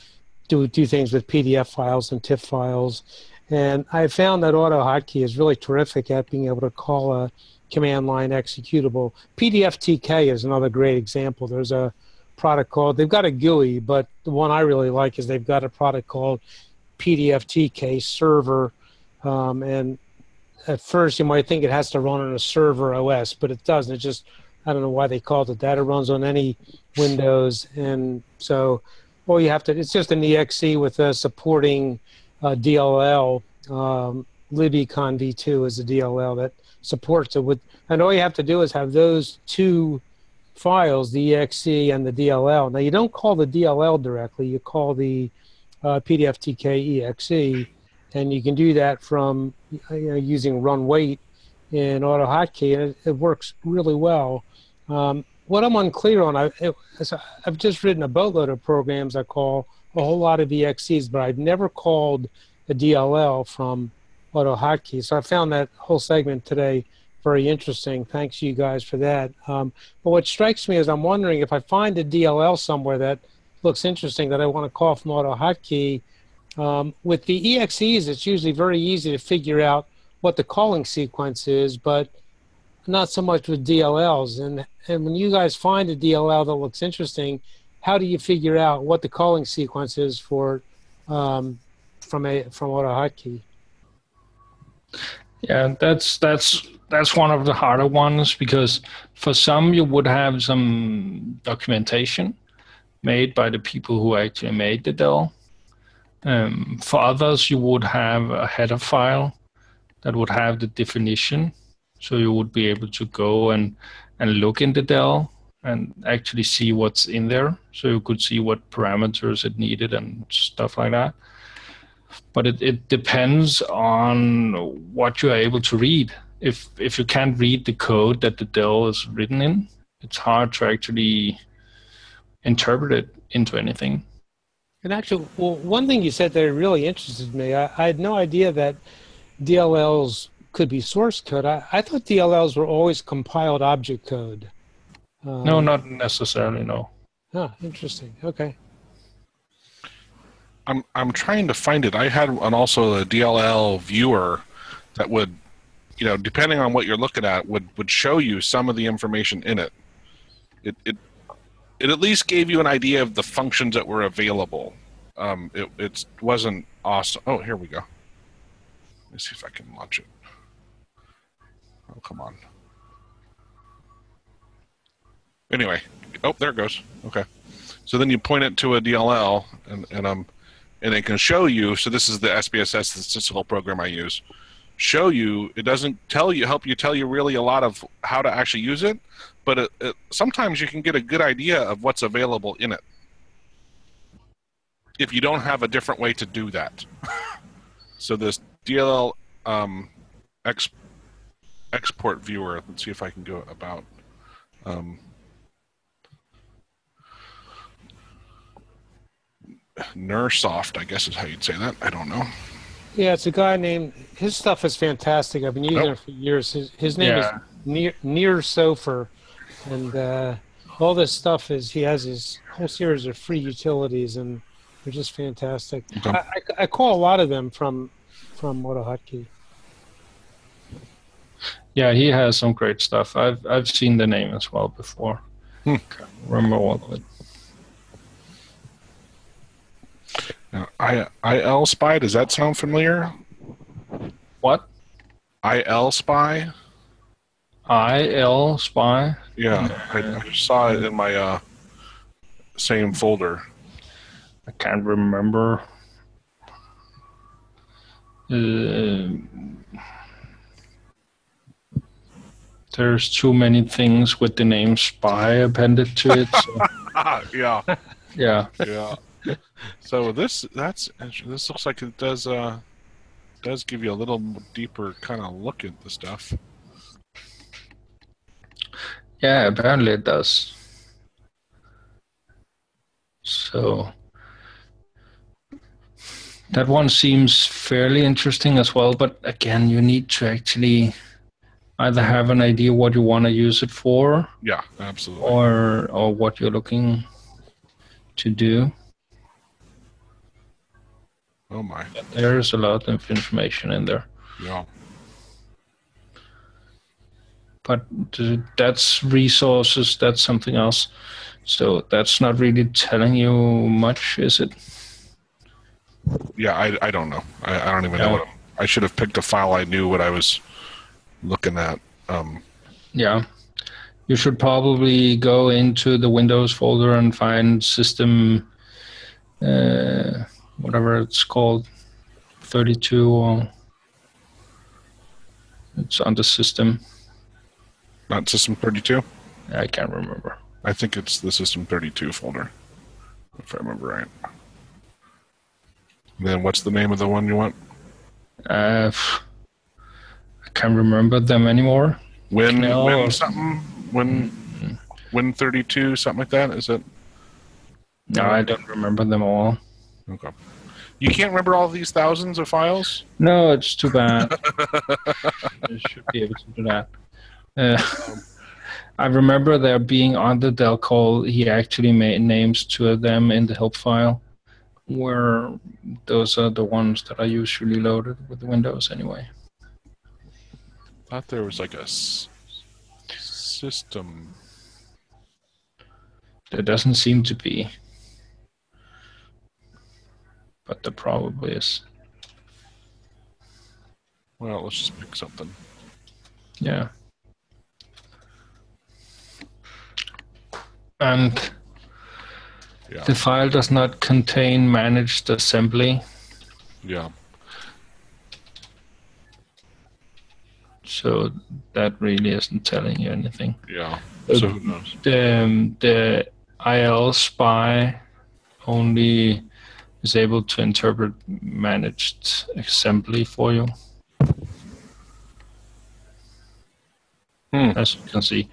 do do things with PDF files and TIFF files. And I found that AutoHotkey is really terrific at being able to call a command line executable. PDFTK is another great example. There's a product called, they've got a GUI, but the one I really like is they've got a product called PDFTK server. Um, and at first you might think it has to run on a server OS, but it doesn't. It just I don't know why they called it that. It runs on any Windows, and so all you have to it's just an exe with a supporting uh, DLL. Um, libiconv2 is a DLL that supports it with, and all you have to do is have those two files, the exe and the DLL. Now you don't call the DLL directly; you call the uh, PDFTK exe and you can do that from you know, using run wait in AutoHotkey, and it, it works really well. Um, what I'm unclear on, I, I've just written a boatload of programs I call a whole lot of EXEs, but I've never called a DLL from AutoHotkey. So I found that whole segment today very interesting. Thanks you guys for that. Um, but what strikes me is I'm wondering if I find a DLL somewhere that looks interesting that I want to call from AutoHotkey, um, with the EXEs, it's usually very easy to figure out what the calling sequence is, but not so much with DLLs. And, and when you guys find a DLL that looks interesting, how do you figure out what the calling sequence is for um, from a from AutoHotkey? Yeah, that's that's that's one of the harder ones because for some you would have some documentation made by the people who actually made the DLL, um, for others, you would have a header file that would have the definition. So you would be able to go and, and look in the DLL and actually see what's in there. So you could see what parameters it needed and stuff like that. But it, it depends on what you are able to read. If if you can't read the code that the DLL is written in, it's hard to actually interpret it into anything. And actually, well, one thing you said that really interested me. I, I had no idea that DLLs could be source code. I, I thought DLLs were always compiled object code. Um, no, not necessarily. No. Ah, interesting. Okay. I'm I'm trying to find it. I had an also a DLL viewer that would, you know, depending on what you're looking at, would would show you some of the information in it. It it it at least gave you an idea of the functions that were available. Um, it it wasn't awesome. Oh, here we go. Let me see if I can launch it. Oh, come on. Anyway, oh, there it goes. Okay, so then you point it to a DLL, and and um, and it can show you. So this is the SPSS, statistical program I use. Show you. It doesn't tell you, help you tell you really a lot of how to actually use it but it, it, sometimes you can get a good idea of what's available in it if you don't have a different way to do that. *laughs* so this DLL um, ex, export viewer, let's see if I can go about. Um, NirSoft, I guess is how you'd say that. I don't know. Yeah, it's a guy named. His stuff is fantastic. I've been using it for years. His, his name yeah. is Nir Nir Sofer and uh, all this stuff is he has his whole series of free utilities and they're just fantastic. Okay. I, I, I, call a lot of them from from AutoHotkey. Yeah, he has some great stuff. I've I've seen the name as well before. Hmm. Can't remember all of it. Now, I IL Spy. Does that sound familiar? What? IL Spy. IL Spy? Yeah, I, I saw it in my uh, same folder. I can't remember. Uh, there's too many things with the name Spy appended to it. So, Ah, *laughs* yeah, yeah. yeah. so this that's this looks like it does uh does give you a little deeper kind of look at the stuff. Yeah, apparently it does. So that one seems fairly interesting as well, but again, you need to actually either have an idea what you want to use it for Yeah, absolutely. or or what you're looking to do. Oh my, There's a lot of information in there. yeah. But uh, that's resources that's something else so that's not really telling you much is it Yeah, I, I don't know. I, I don't even Yeah. know what I'm, I should have picked a file I knew what I was looking at. Um, yeah you should probably go into the windows folder and find system uh, whatever it's called 32 or it's under system not System 32. i can't remember I think it's the System 32 folder, if I remember right. then what's the name of the one you want? uh, i can't remember them anymore Win, No. win something? Win, win 32, something like that? Is it? no i don't remember them all Okay. You can't remember all these thousands of files? No, it's too bad. *laughs* I should be able to do that. Uh, *laughs* I remember there being on the DLL call, he actually made names of them in the help file, where those are the ones that I usually loaded with Windows anyway. thought there was like a s- system. There doesn't seem to be, but there probably is. Well, let's just pick something. Yeah. And Yeah. the file does not contain managed assembly. Yeah. So that really isn't telling you anything. Yeah. Uh, So who knows? The, um, the IL spy only is able to interpret managed assembly for you. Hmm. As you can see,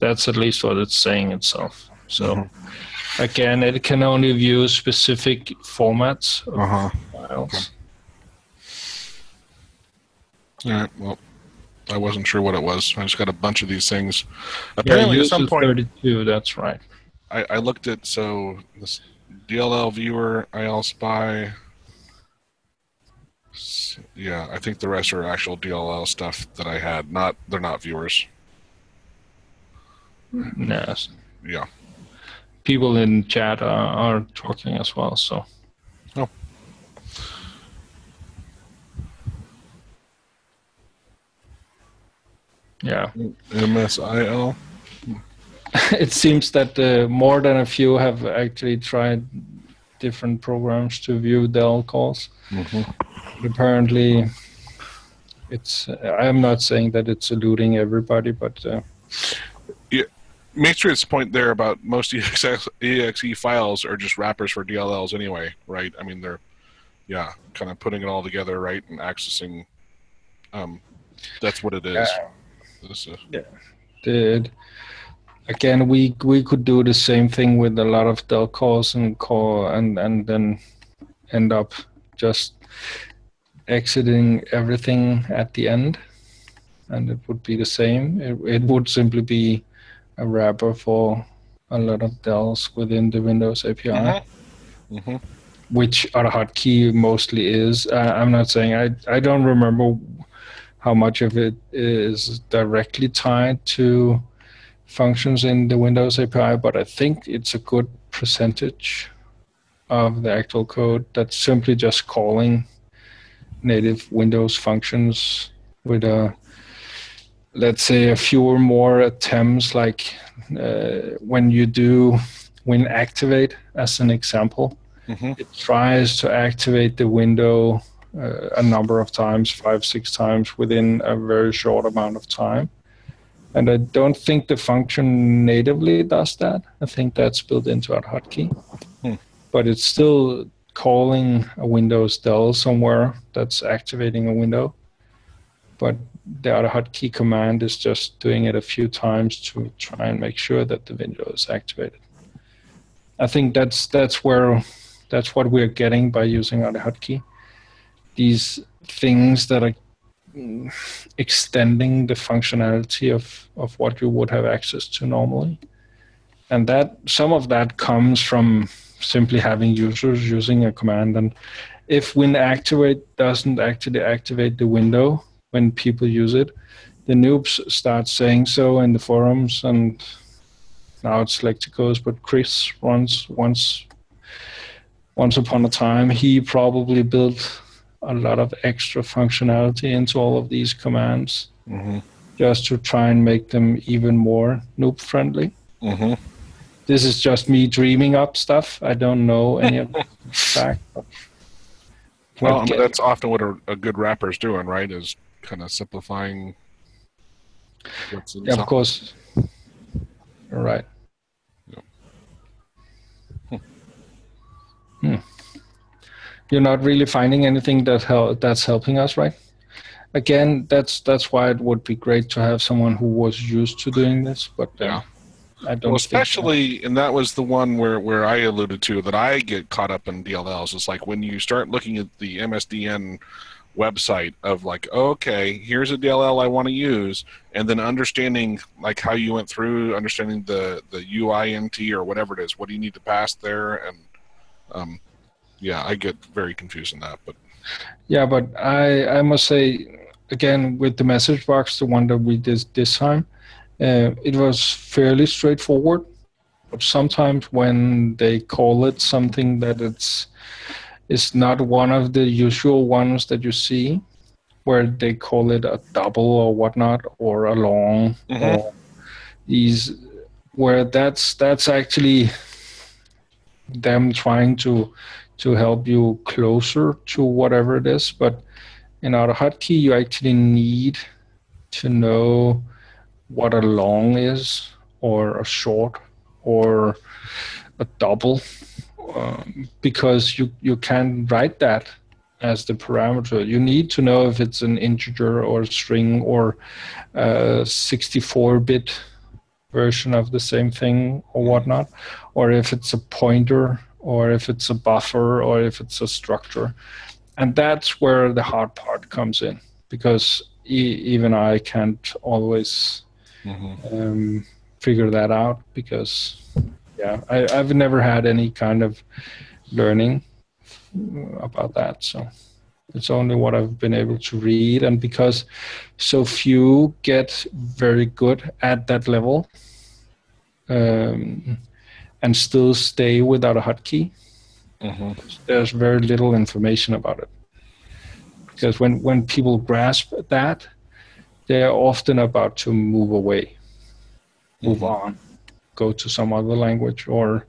that's at least what it's saying itself. So Mhm. again, it can only view specific formats of Uh huh. files. All right. Well, I wasn't sure what it was. I just got a bunch of these things. Yeah, Apparently, at user some point, 32, that's right. I, I looked at so this DLL viewer, IL spy. Yeah, I think the rest are actual DLL stuff that I had. Not they're not viewers. Yes. Yeah. People in chat are, are talking as well, so. Oh. Yeah. MSIL. *laughs* it seems that uh, more than a few have actually tried different programs to view DLL calls. Mm-hmm. Apparently, it's. I'm not saying that it's eluding everybody, but uh, Matrix's point there about most *laughs* EXE, EXE files are just wrappers for DLLs anyway, right? I mean, they're, yeah, kind of putting it all together, right, and accessing. Um, that's what it is. This is- the, again, we we could do the same thing with a lot of DLL calls and call and and then end up just exiting everything at the end, and it would be the same. It, it would simply be a wrapper for a lot of DLLs within the Windows API. Mhm. which AutoHotkey mostly is. Uh, I'm not saying I I don't remember how much of it is directly tied to functions in the Windows API, but I think it's a good percentage of the actual code that's simply just calling native Windows functions with a let's say a few or more attempts like uh, when you do win activate as an example. Mm-hmm. it tries to activate the window uh, a number of times five six times within a very short amount of time. And i don't think the function natively does that. I think that's built into AutoHotkey hmm. but it's still calling a windows DLL somewhere that's activating a window. But the AutoHotkey command is just doing it a few times to try and make sure that the window is activated. I think that's that's where that's what we're getting by using AutoHotkey. These things that are mm, extending the functionality of, of what you would have access to normally. And that some of that comes from simply having users using a command. And if WinActivate doesn't actually activate the window, when people use it. The noobs start saying so in the forums, and now it's Lexikos. But Chris once once once upon a time he probably built a lot of extra functionality into all of these commands mm-hmm. just to try and make them even more noob friendly. Mm-hmm. This is just me dreaming up stuff. I don't know any of the fact. *laughs* Well, I mean, that's often what a, a, good wrapper is doing, right? Is kind of simplifying what's in yeah, of course all right hmm. Hmm. you're not really finding anything that hel- that's helping us right again that's that's why it would be great to have someone who was used to doing this but uh, yeah I don't well, especially, that. and that was the one where, where I alluded to that I get caught up in DLLs. It's like when you start looking at the MSDN website of like okay here's a dll i want to use and then understanding like how you went through understanding the the uint or whatever it is what do you need to pass there? And um yeah i get very confused in that but yeah but i i must say again with the message box the one that we did this time uh, it was fairly straightforward. But sometimes when they call it something that it's is not one of the usual ones that you see where they call it a double or whatnot or a long mm-hmm. or these where that's that's actually them trying to to help you closer to whatever it is but in AutoHotkey you actually need to know what a long is or a short or a double um, because you you can write that as the parameter. You need to know if it's an integer or a string or a 64-bit version of the same thing or whatnot, or if it's a pointer or if it's a buffer or if it's a structure. And that's where the hard part comes in because e- even I can't always mm-hmm. um, figure that out because yeah, I, I've never had any kind of learning about that. So it's only what I've been able to read. And because so few get very good at that level um, and still stay without AutoHotkey, mm-hmm. there's very little information about it. Because when, when people grasp that, they're often about to move away, move mm-hmm. on go to some other language or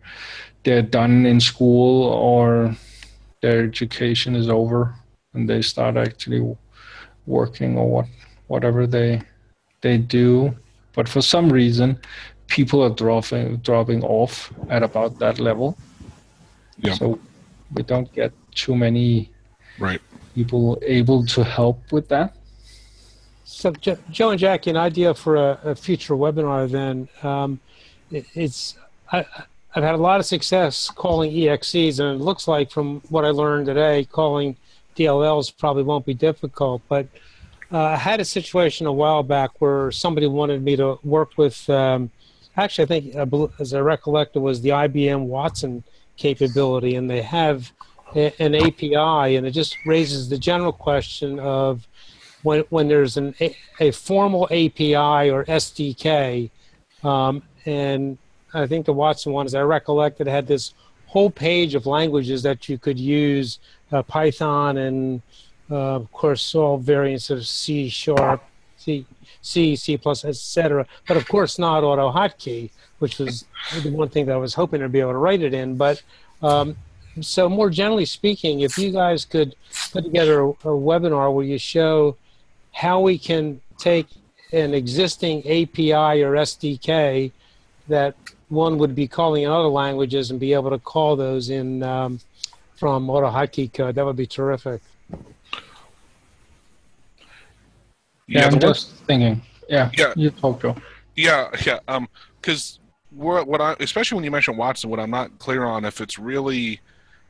they're done in school or their education is over and they start actually working or what whatever they they do. But for some reason people are dropping dropping off at about that level. Yeah. so we don't get too many right. people able to help with that. So joe and jackie an idea for a, a future webinar then. Um, it's I, I've had a lot of success calling EXEs, and it looks like from what I learned today, calling DLLs probably won't be difficult. But uh, I had a situation a while back where somebody wanted me to work with. Um, actually, I think as I recollect, it was the IBM Watson capability, and they have an API, and it just raises the general question of when when there's an a, a formal API or SDK, um, and I think the Watson one, as I recollect, it had this whole page of languages that you could use, uh, Python and uh, of course all variants of C sharp, C, C, C plus, etc. But of course not AutoHotkey, which was the one thing that I was hoping to be able to write it in. But um, so more generally speaking, if you guys could put together a, a webinar where you show how we can take an existing API or SDK that one would be calling in other languages and be able to call those in um, from AutoHotkey code. That would be terrific. Yeah, Yeah, I'm just thinking. Yeah, Yeah. you talk, Joe. Yeah, yeah. Um, because what what I especially when you mention Watson, what I'm not clear on if it's really,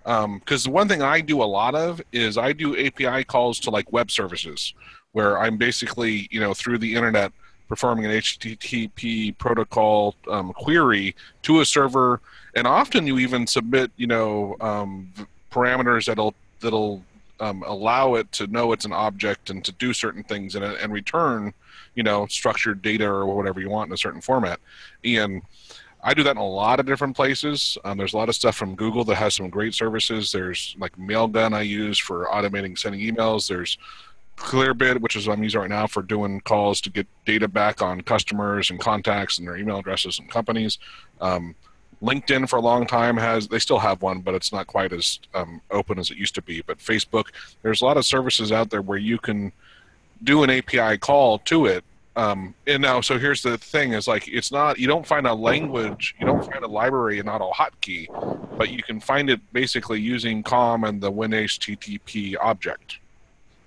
um, because the one thing I do a lot of is I do API calls to like web services, where I'm basically you know through the internet performing an HTTP protocol um, query to a server, and often you even submit you know um, parameters that'll that'll um, allow it to know it's an object and to do certain things and, and return you know structured data or whatever you want in a certain format. And i do that in a lot of different places. Um, there's a lot of stuff from google that has some great services. There's like mailgun i use for automating sending emails. There's clearbit which is what i'm using right now for doing calls to get data back on customers and contacts and their email addresses and companies. Um, linkedin for a long time has they still have one but it's not quite as um, open as it used to be. But facebook there's a lot of services out there where you can do an API call to it. Um, and now, so here's the thing: is like it's not you don't find a language, you don't find a library and not a hotkey, but you can find it basically using COM and the WinHTTP object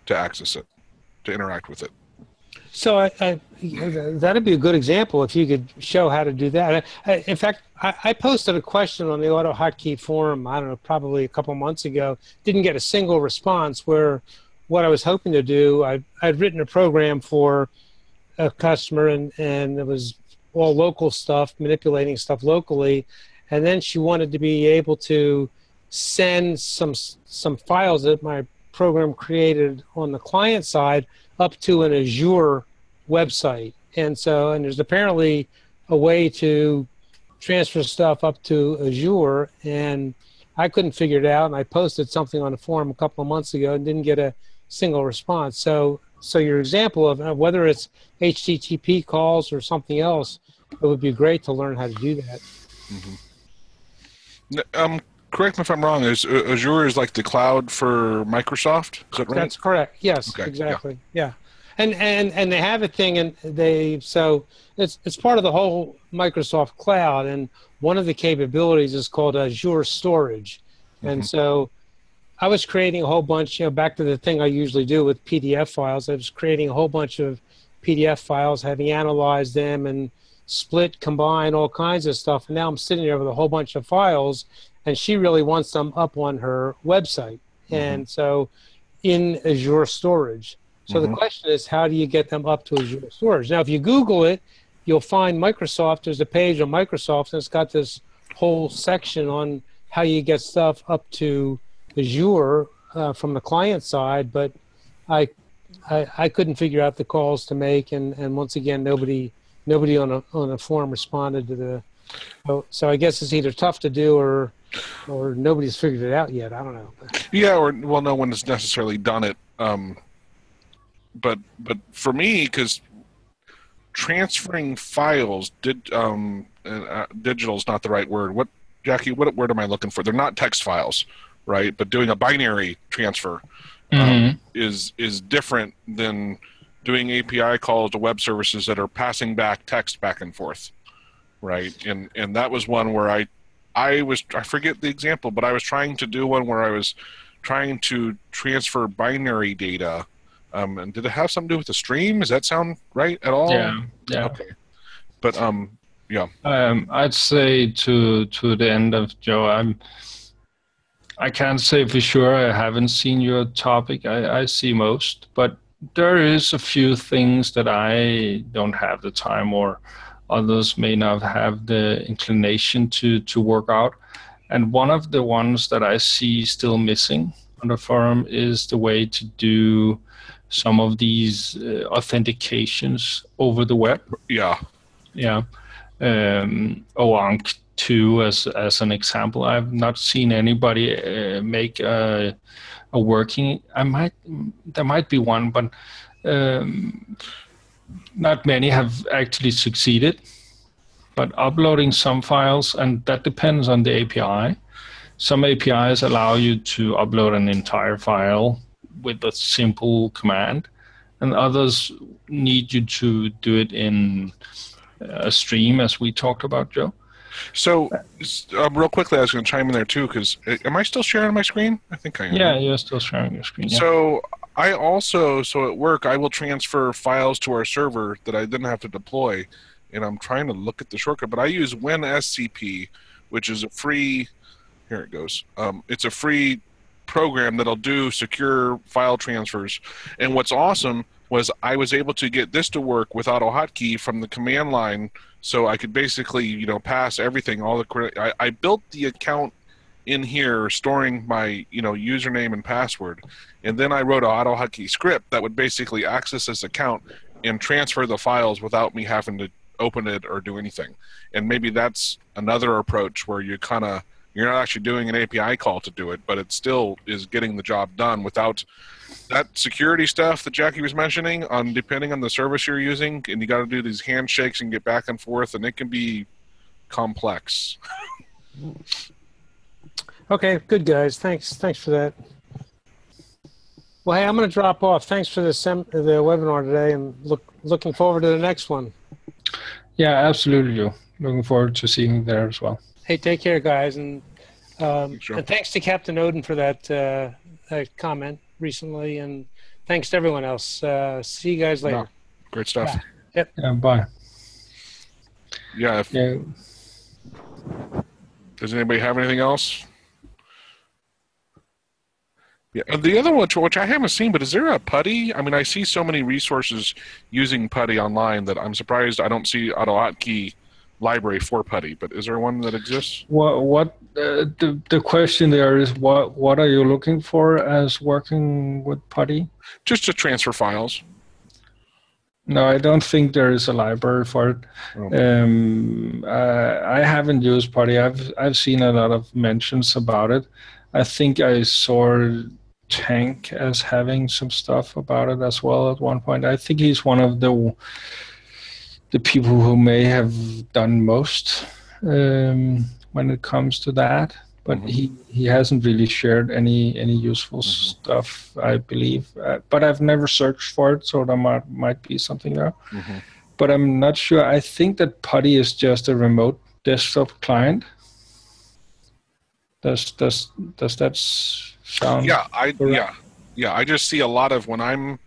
to access it, to interact with it. So I, I, that'd be a good example if you could show how to do that. In fact, I, posted a question on the AutoHotkey forum. I don't know, probably a couple months ago. Didn't get a single response. Where what I was hoping to do, I, I'd written a program for a customer, and and it was all local stuff, manipulating stuff locally, and then she wanted to be able to send some some files that my program created on the client side up to an Azure website. And so, and there's apparently a way to transfer stuff up to Azure, and I couldn't figure it out. And I posted something on the forum a couple of months ago and didn't get a single response. So, so your example of whether it's HTTP calls or something else, it would be great to learn how to do that. N- Um, correct me if I'm wrong. Is uh, Azure is like the cloud for Microsoft? Is that right? That's correct. Yes, Okay, exactly. Yeah. And and and they have a thing and they so it's it's part of the whole Microsoft cloud and one of the capabilities is called Azure Storage. And so I was creating a whole bunch, you know, back to the thing I usually do with PDF files. I was creating a whole bunch of PDF files, having analyzed them and split, combine all kinds of stuff. And now I'm sitting there with a whole bunch of files, and she really wants them up on her website. And so in Azure Storage. So the Mhm. question is, how do you get them up to Azure Storage? Now, if you Google it, you'll find Microsoft. There's a page on Microsoft, and it's got this whole section on how you get stuff up to Azure uh, from the client side. But I, I, I couldn't figure out the calls to make, and, and once again, nobody nobody on a on a forum responded to the. So, so I guess it's either tough to do or or nobody's figured it out yet. I don't know. Yeah, or well, no one has necessarily done it. Um, but but for me, because transferring files did um, uh, digital is not the right word. What Jackie? What word am I looking for? They're not text files, right? But doing a binary transfer um, is is different than doing API calls to web services that are passing back text back and forth, right? And and that was one where I I was I forget the example, but I was trying to do one where I was trying to transfer binary data. Um, and did it have something to do with the stream? Does that sound right at all? Yeah, yeah. Okay. But um, yeah. Um, I'd say to to the end of Joe, I'm. I can't say for sure. I haven't seen your topic. I, I see most, but there is a few things that I don't have the time or others may not have the inclination to to work out. and one of the ones that I see still missing on the forum is the way to do some of these uh, authentications over the web. Yeah. Yeah. Um, OAuth 2 as as an example. I've not seen anybody uh, make a, a working. I might there might be one, but um, not many have actually succeeded. But uploading some files, and that depends on the API. Some APIs allow you to upload an entire file with a simple command, and others need you to do it in a stream, as we talked about, Joe. So, um, real quickly, I was going to chime in there too, because am I still sharing my screen? I think I am. Yeah, you're still sharing your screen. Yeah. So, I also, so at work, I will transfer files to our server that I didn't have to deploy, and I'm trying to look at the shortcut, but I use WinSCP, which is a free. Here it goes. Um, it's a free program that'll do secure file transfers, and what's awesome was I was able to get this to work with AutoHotkey from the command line, so I could basically, you know, pass everything. All the I, I built the account in here, storing my, you know, username and password, and then I wrote an AutoHotkey script that would basically access this account and transfer the files without me having to open it or do anything. And maybe that's another approach where you kind of you're not actually doing an API call to do it, but it still is getting the job done without that security stuff that Jackie was mentioning. On depending on the service you're using, and you got to do these handshakes and get back and forth, and it can be complex. *laughs* Okay, good guys. Thanks. Thanks for that. Well, hey, I'm going to drop off. Thanks for the sem- the webinar today, and look looking forward to the next one. Yeah, absolutely, Joe. Looking forward to seeing you there as well. Hey, take care, guys, and um, Sure. and thanks to Captain Odin for that uh, that comment recently, and thanks to everyone else. Uh, see you guys later. Great stuff. Yeah, bye. Yeah. If, Yeah, does anybody have anything else? Yeah. uh, The other one, which, which I haven't seen, but is there a putty? I mean, I see so many resources using putty online that I'm surprised I don't see AutoHotkey library for putty. But is there one that exists? what what uh, the the question there is what what are you looking for as working with Putty? Just to transfer files. No, I don't think there is a library for it. Oh. Um, uh, I haven't used Putty. I've I've seen a lot of mentions about it. I think I saw Tank as having some stuff about it as well at one point. I think he's one of the the people who may have done most um, when it comes to that. But Mhm. he, he hasn't really shared any any useful Mhm. stuff, I believe. Uh, but I've never searched for it, so there might might be something there. Mhm. But I'm not sure. I think that Putty is just a remote desktop client. Does does does that s- sound? Yeah, I correct. yeah yeah. I just see a lot of when I'm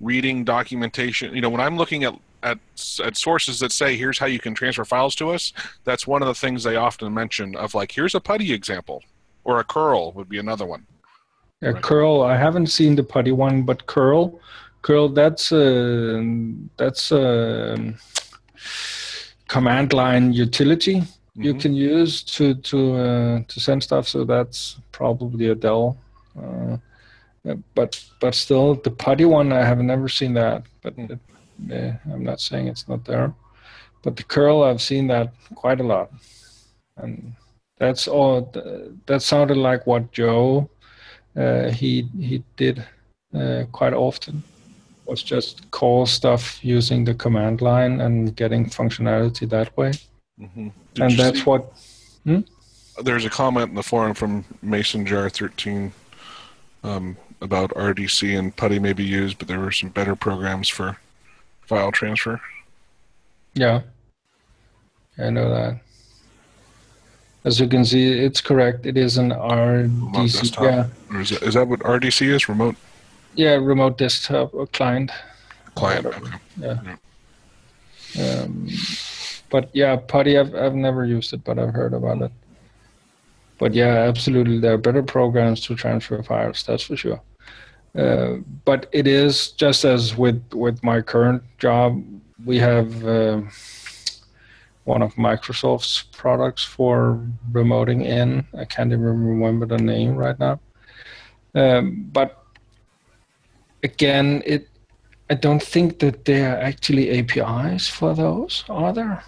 reading documentation. You know, when I'm looking at at at sources that say here's how you can transfer files to us. That's one of the things they often mention of like here's a putty example, or a curl would be another one. Yeah, Right. curl. I haven't seen the putty one, but curl, curl. That's a that's a command line utility you Mhm. can use to to uh, to send stuff. So that's probably a Dell. Uh, but but still, the putty one I have never seen that. But Hmm. it, yeah, I'm not saying it's not there. But the curl, I've seen that quite a lot, and that's all. That sounded like what Joe uh, he he did uh, quite often was just call stuff using the command line and getting functionality that way. Mhm. And that's what there's a comment in the forum from Mason Jar 13 um, about RDC and Putty may be used, but there were some better programs for file transfer. yeah I know that. As you can see, it's correct. It is an RDC. Yeah, is, that, is that what RDC is? Remote yeah, remote desktop or client. client. Okay. Um, but yeah, Putty, I've, I've never used it, but I've heard about it. But yeah, absolutely, there are better programs to transfer files. That's for sure. Uh, but it is just as with with my current job, we have uh, one of Microsoft's products for remoting in. I can't even remember the name right now. Um, but again, it I don't think that there are actually APIs for those, are there?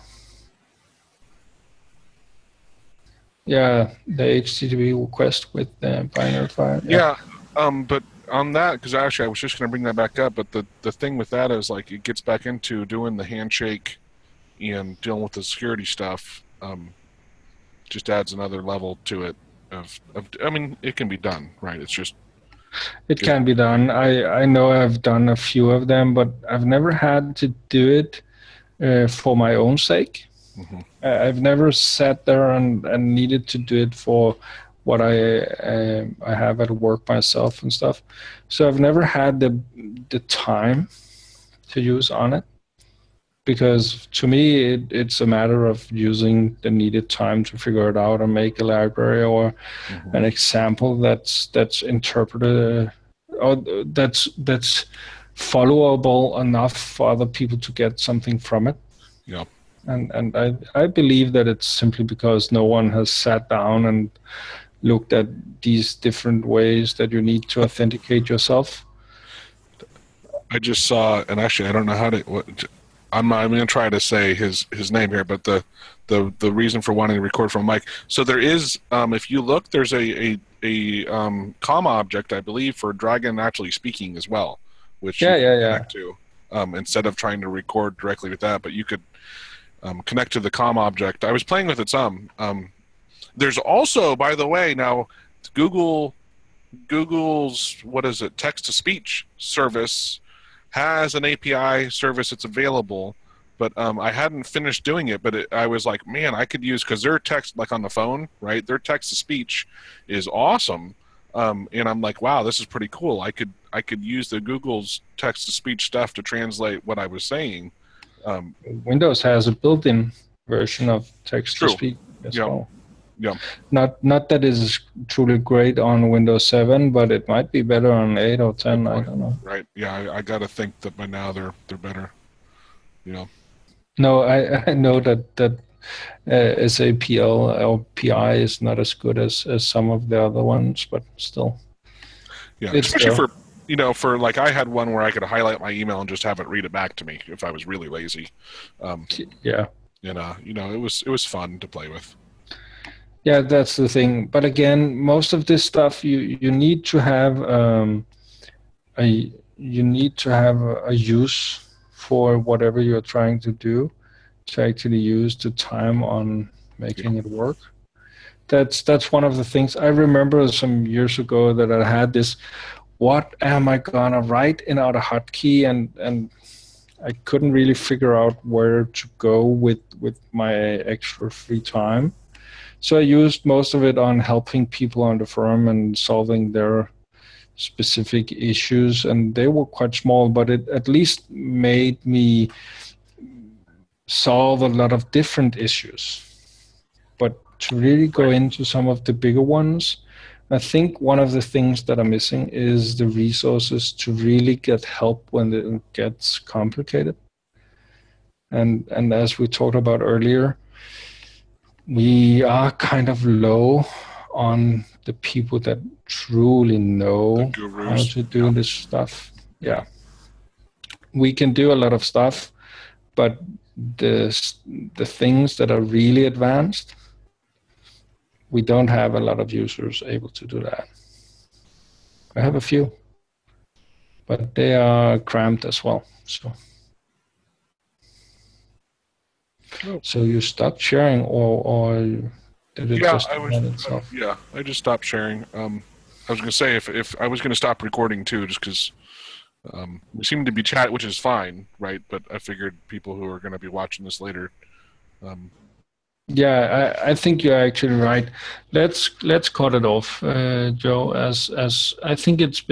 Yeah, the HTTP request with the binary file. Yeah, um, but on that, because actually I was just going to bring that back up, but the the thing with that is like it gets back into doing the handshake and dealing with the security stuff. Um, just adds another level to it. Of, of I mean, it can be done, right? It's just it can be done. I I know I've done a few of them, but I've never had to do it uh, for my own sake. Mm-hmm. I've never sat there and, and needed to do it for what I uh, I have at work myself and stuff. So I've never had the the time to use on it because to me it, it's a matter of using the needed time to figure it out and make a library or mm-hmm. an example that's that's interpreted or that's that's followable enough for other people to get something from it. Yeah. And and I I believe that it's simply because no one has sat down and looked at these different ways that you need to authenticate yourself. I just saw, and actually, I don't know how to. What, I'm, I'm going to try to say his his name here, but the the the reason for wanting to record from Mike. So there is, um, if you look, there's a a, a um, COM object, I believe, for Dragon NaturallySpeaking as well, which yeah yeah yeah to um, instead of trying to record directly with that, but you could um, connect to the com object. I was playing with it some. Um, there's also, by the way, now Google Google's what is it text to speech service has an API service that's available, but um, I hadn't finished doing it. But it, I was like, man, I could use because their text, like on the phone, right? Their text to speech is awesome, um, and I'm like, wow, this is pretty cool. I could I could use the Google's text to speech stuff to translate what I was saying. Um, Windows has a built-in version of text to speech as yeah. well. Yeah. Not not that is truly great on Windows 7, but it might be better on 8 or 10. I don't know. Right. Yeah, I, I got to think that by now they're they're better. You know. No, I, *laughs* I know that that uh, SAPL or PI is not as good as, as some of the other ones, but still. Yeah, especially for you know, for like I had one where I could highlight my email and just have it read it back to me if I was really lazy. Um, yeah. And uh, you know, it was it was fun to play with. Yeah, that's the thing. But again, most of this stuff you you need to have um, a you need to have a, a use for whatever you're trying to do to actually use the time on making yeah. it work. That's that's one of the things I remember some years ago that I had this. What am I gonna write in AutoHotkey and and I couldn't really figure out where to go with with my extra free time. So I used most of it on helping people on the firm and solving their specific issues, and they were quite small, but it at least made me solve a lot of different issues. But to really go into some of the bigger ones, I think one of the things that are missing is the resources to really get help when it gets complicated. And and as we talked about earlier, we are kind of low on the people that truly know how to do yeah. this stuff. Yeah. We can do a lot of stuff, but the the things that are really advanced, we don't have a lot of users able to do that. I have a few, but they are cramped as well. So. So you stopped sharing, or or did it yeah, just I was, uh, yeah, I just stopped sharing. Um, I was going to say if if I was going to stop recording too, just because um, we seem to be chat, which is fine, right? But I figured people who are going to be watching this later. Um, yeah, I, I think you're actually right. Let's let's cut it off, uh, Joe. As as I think it's.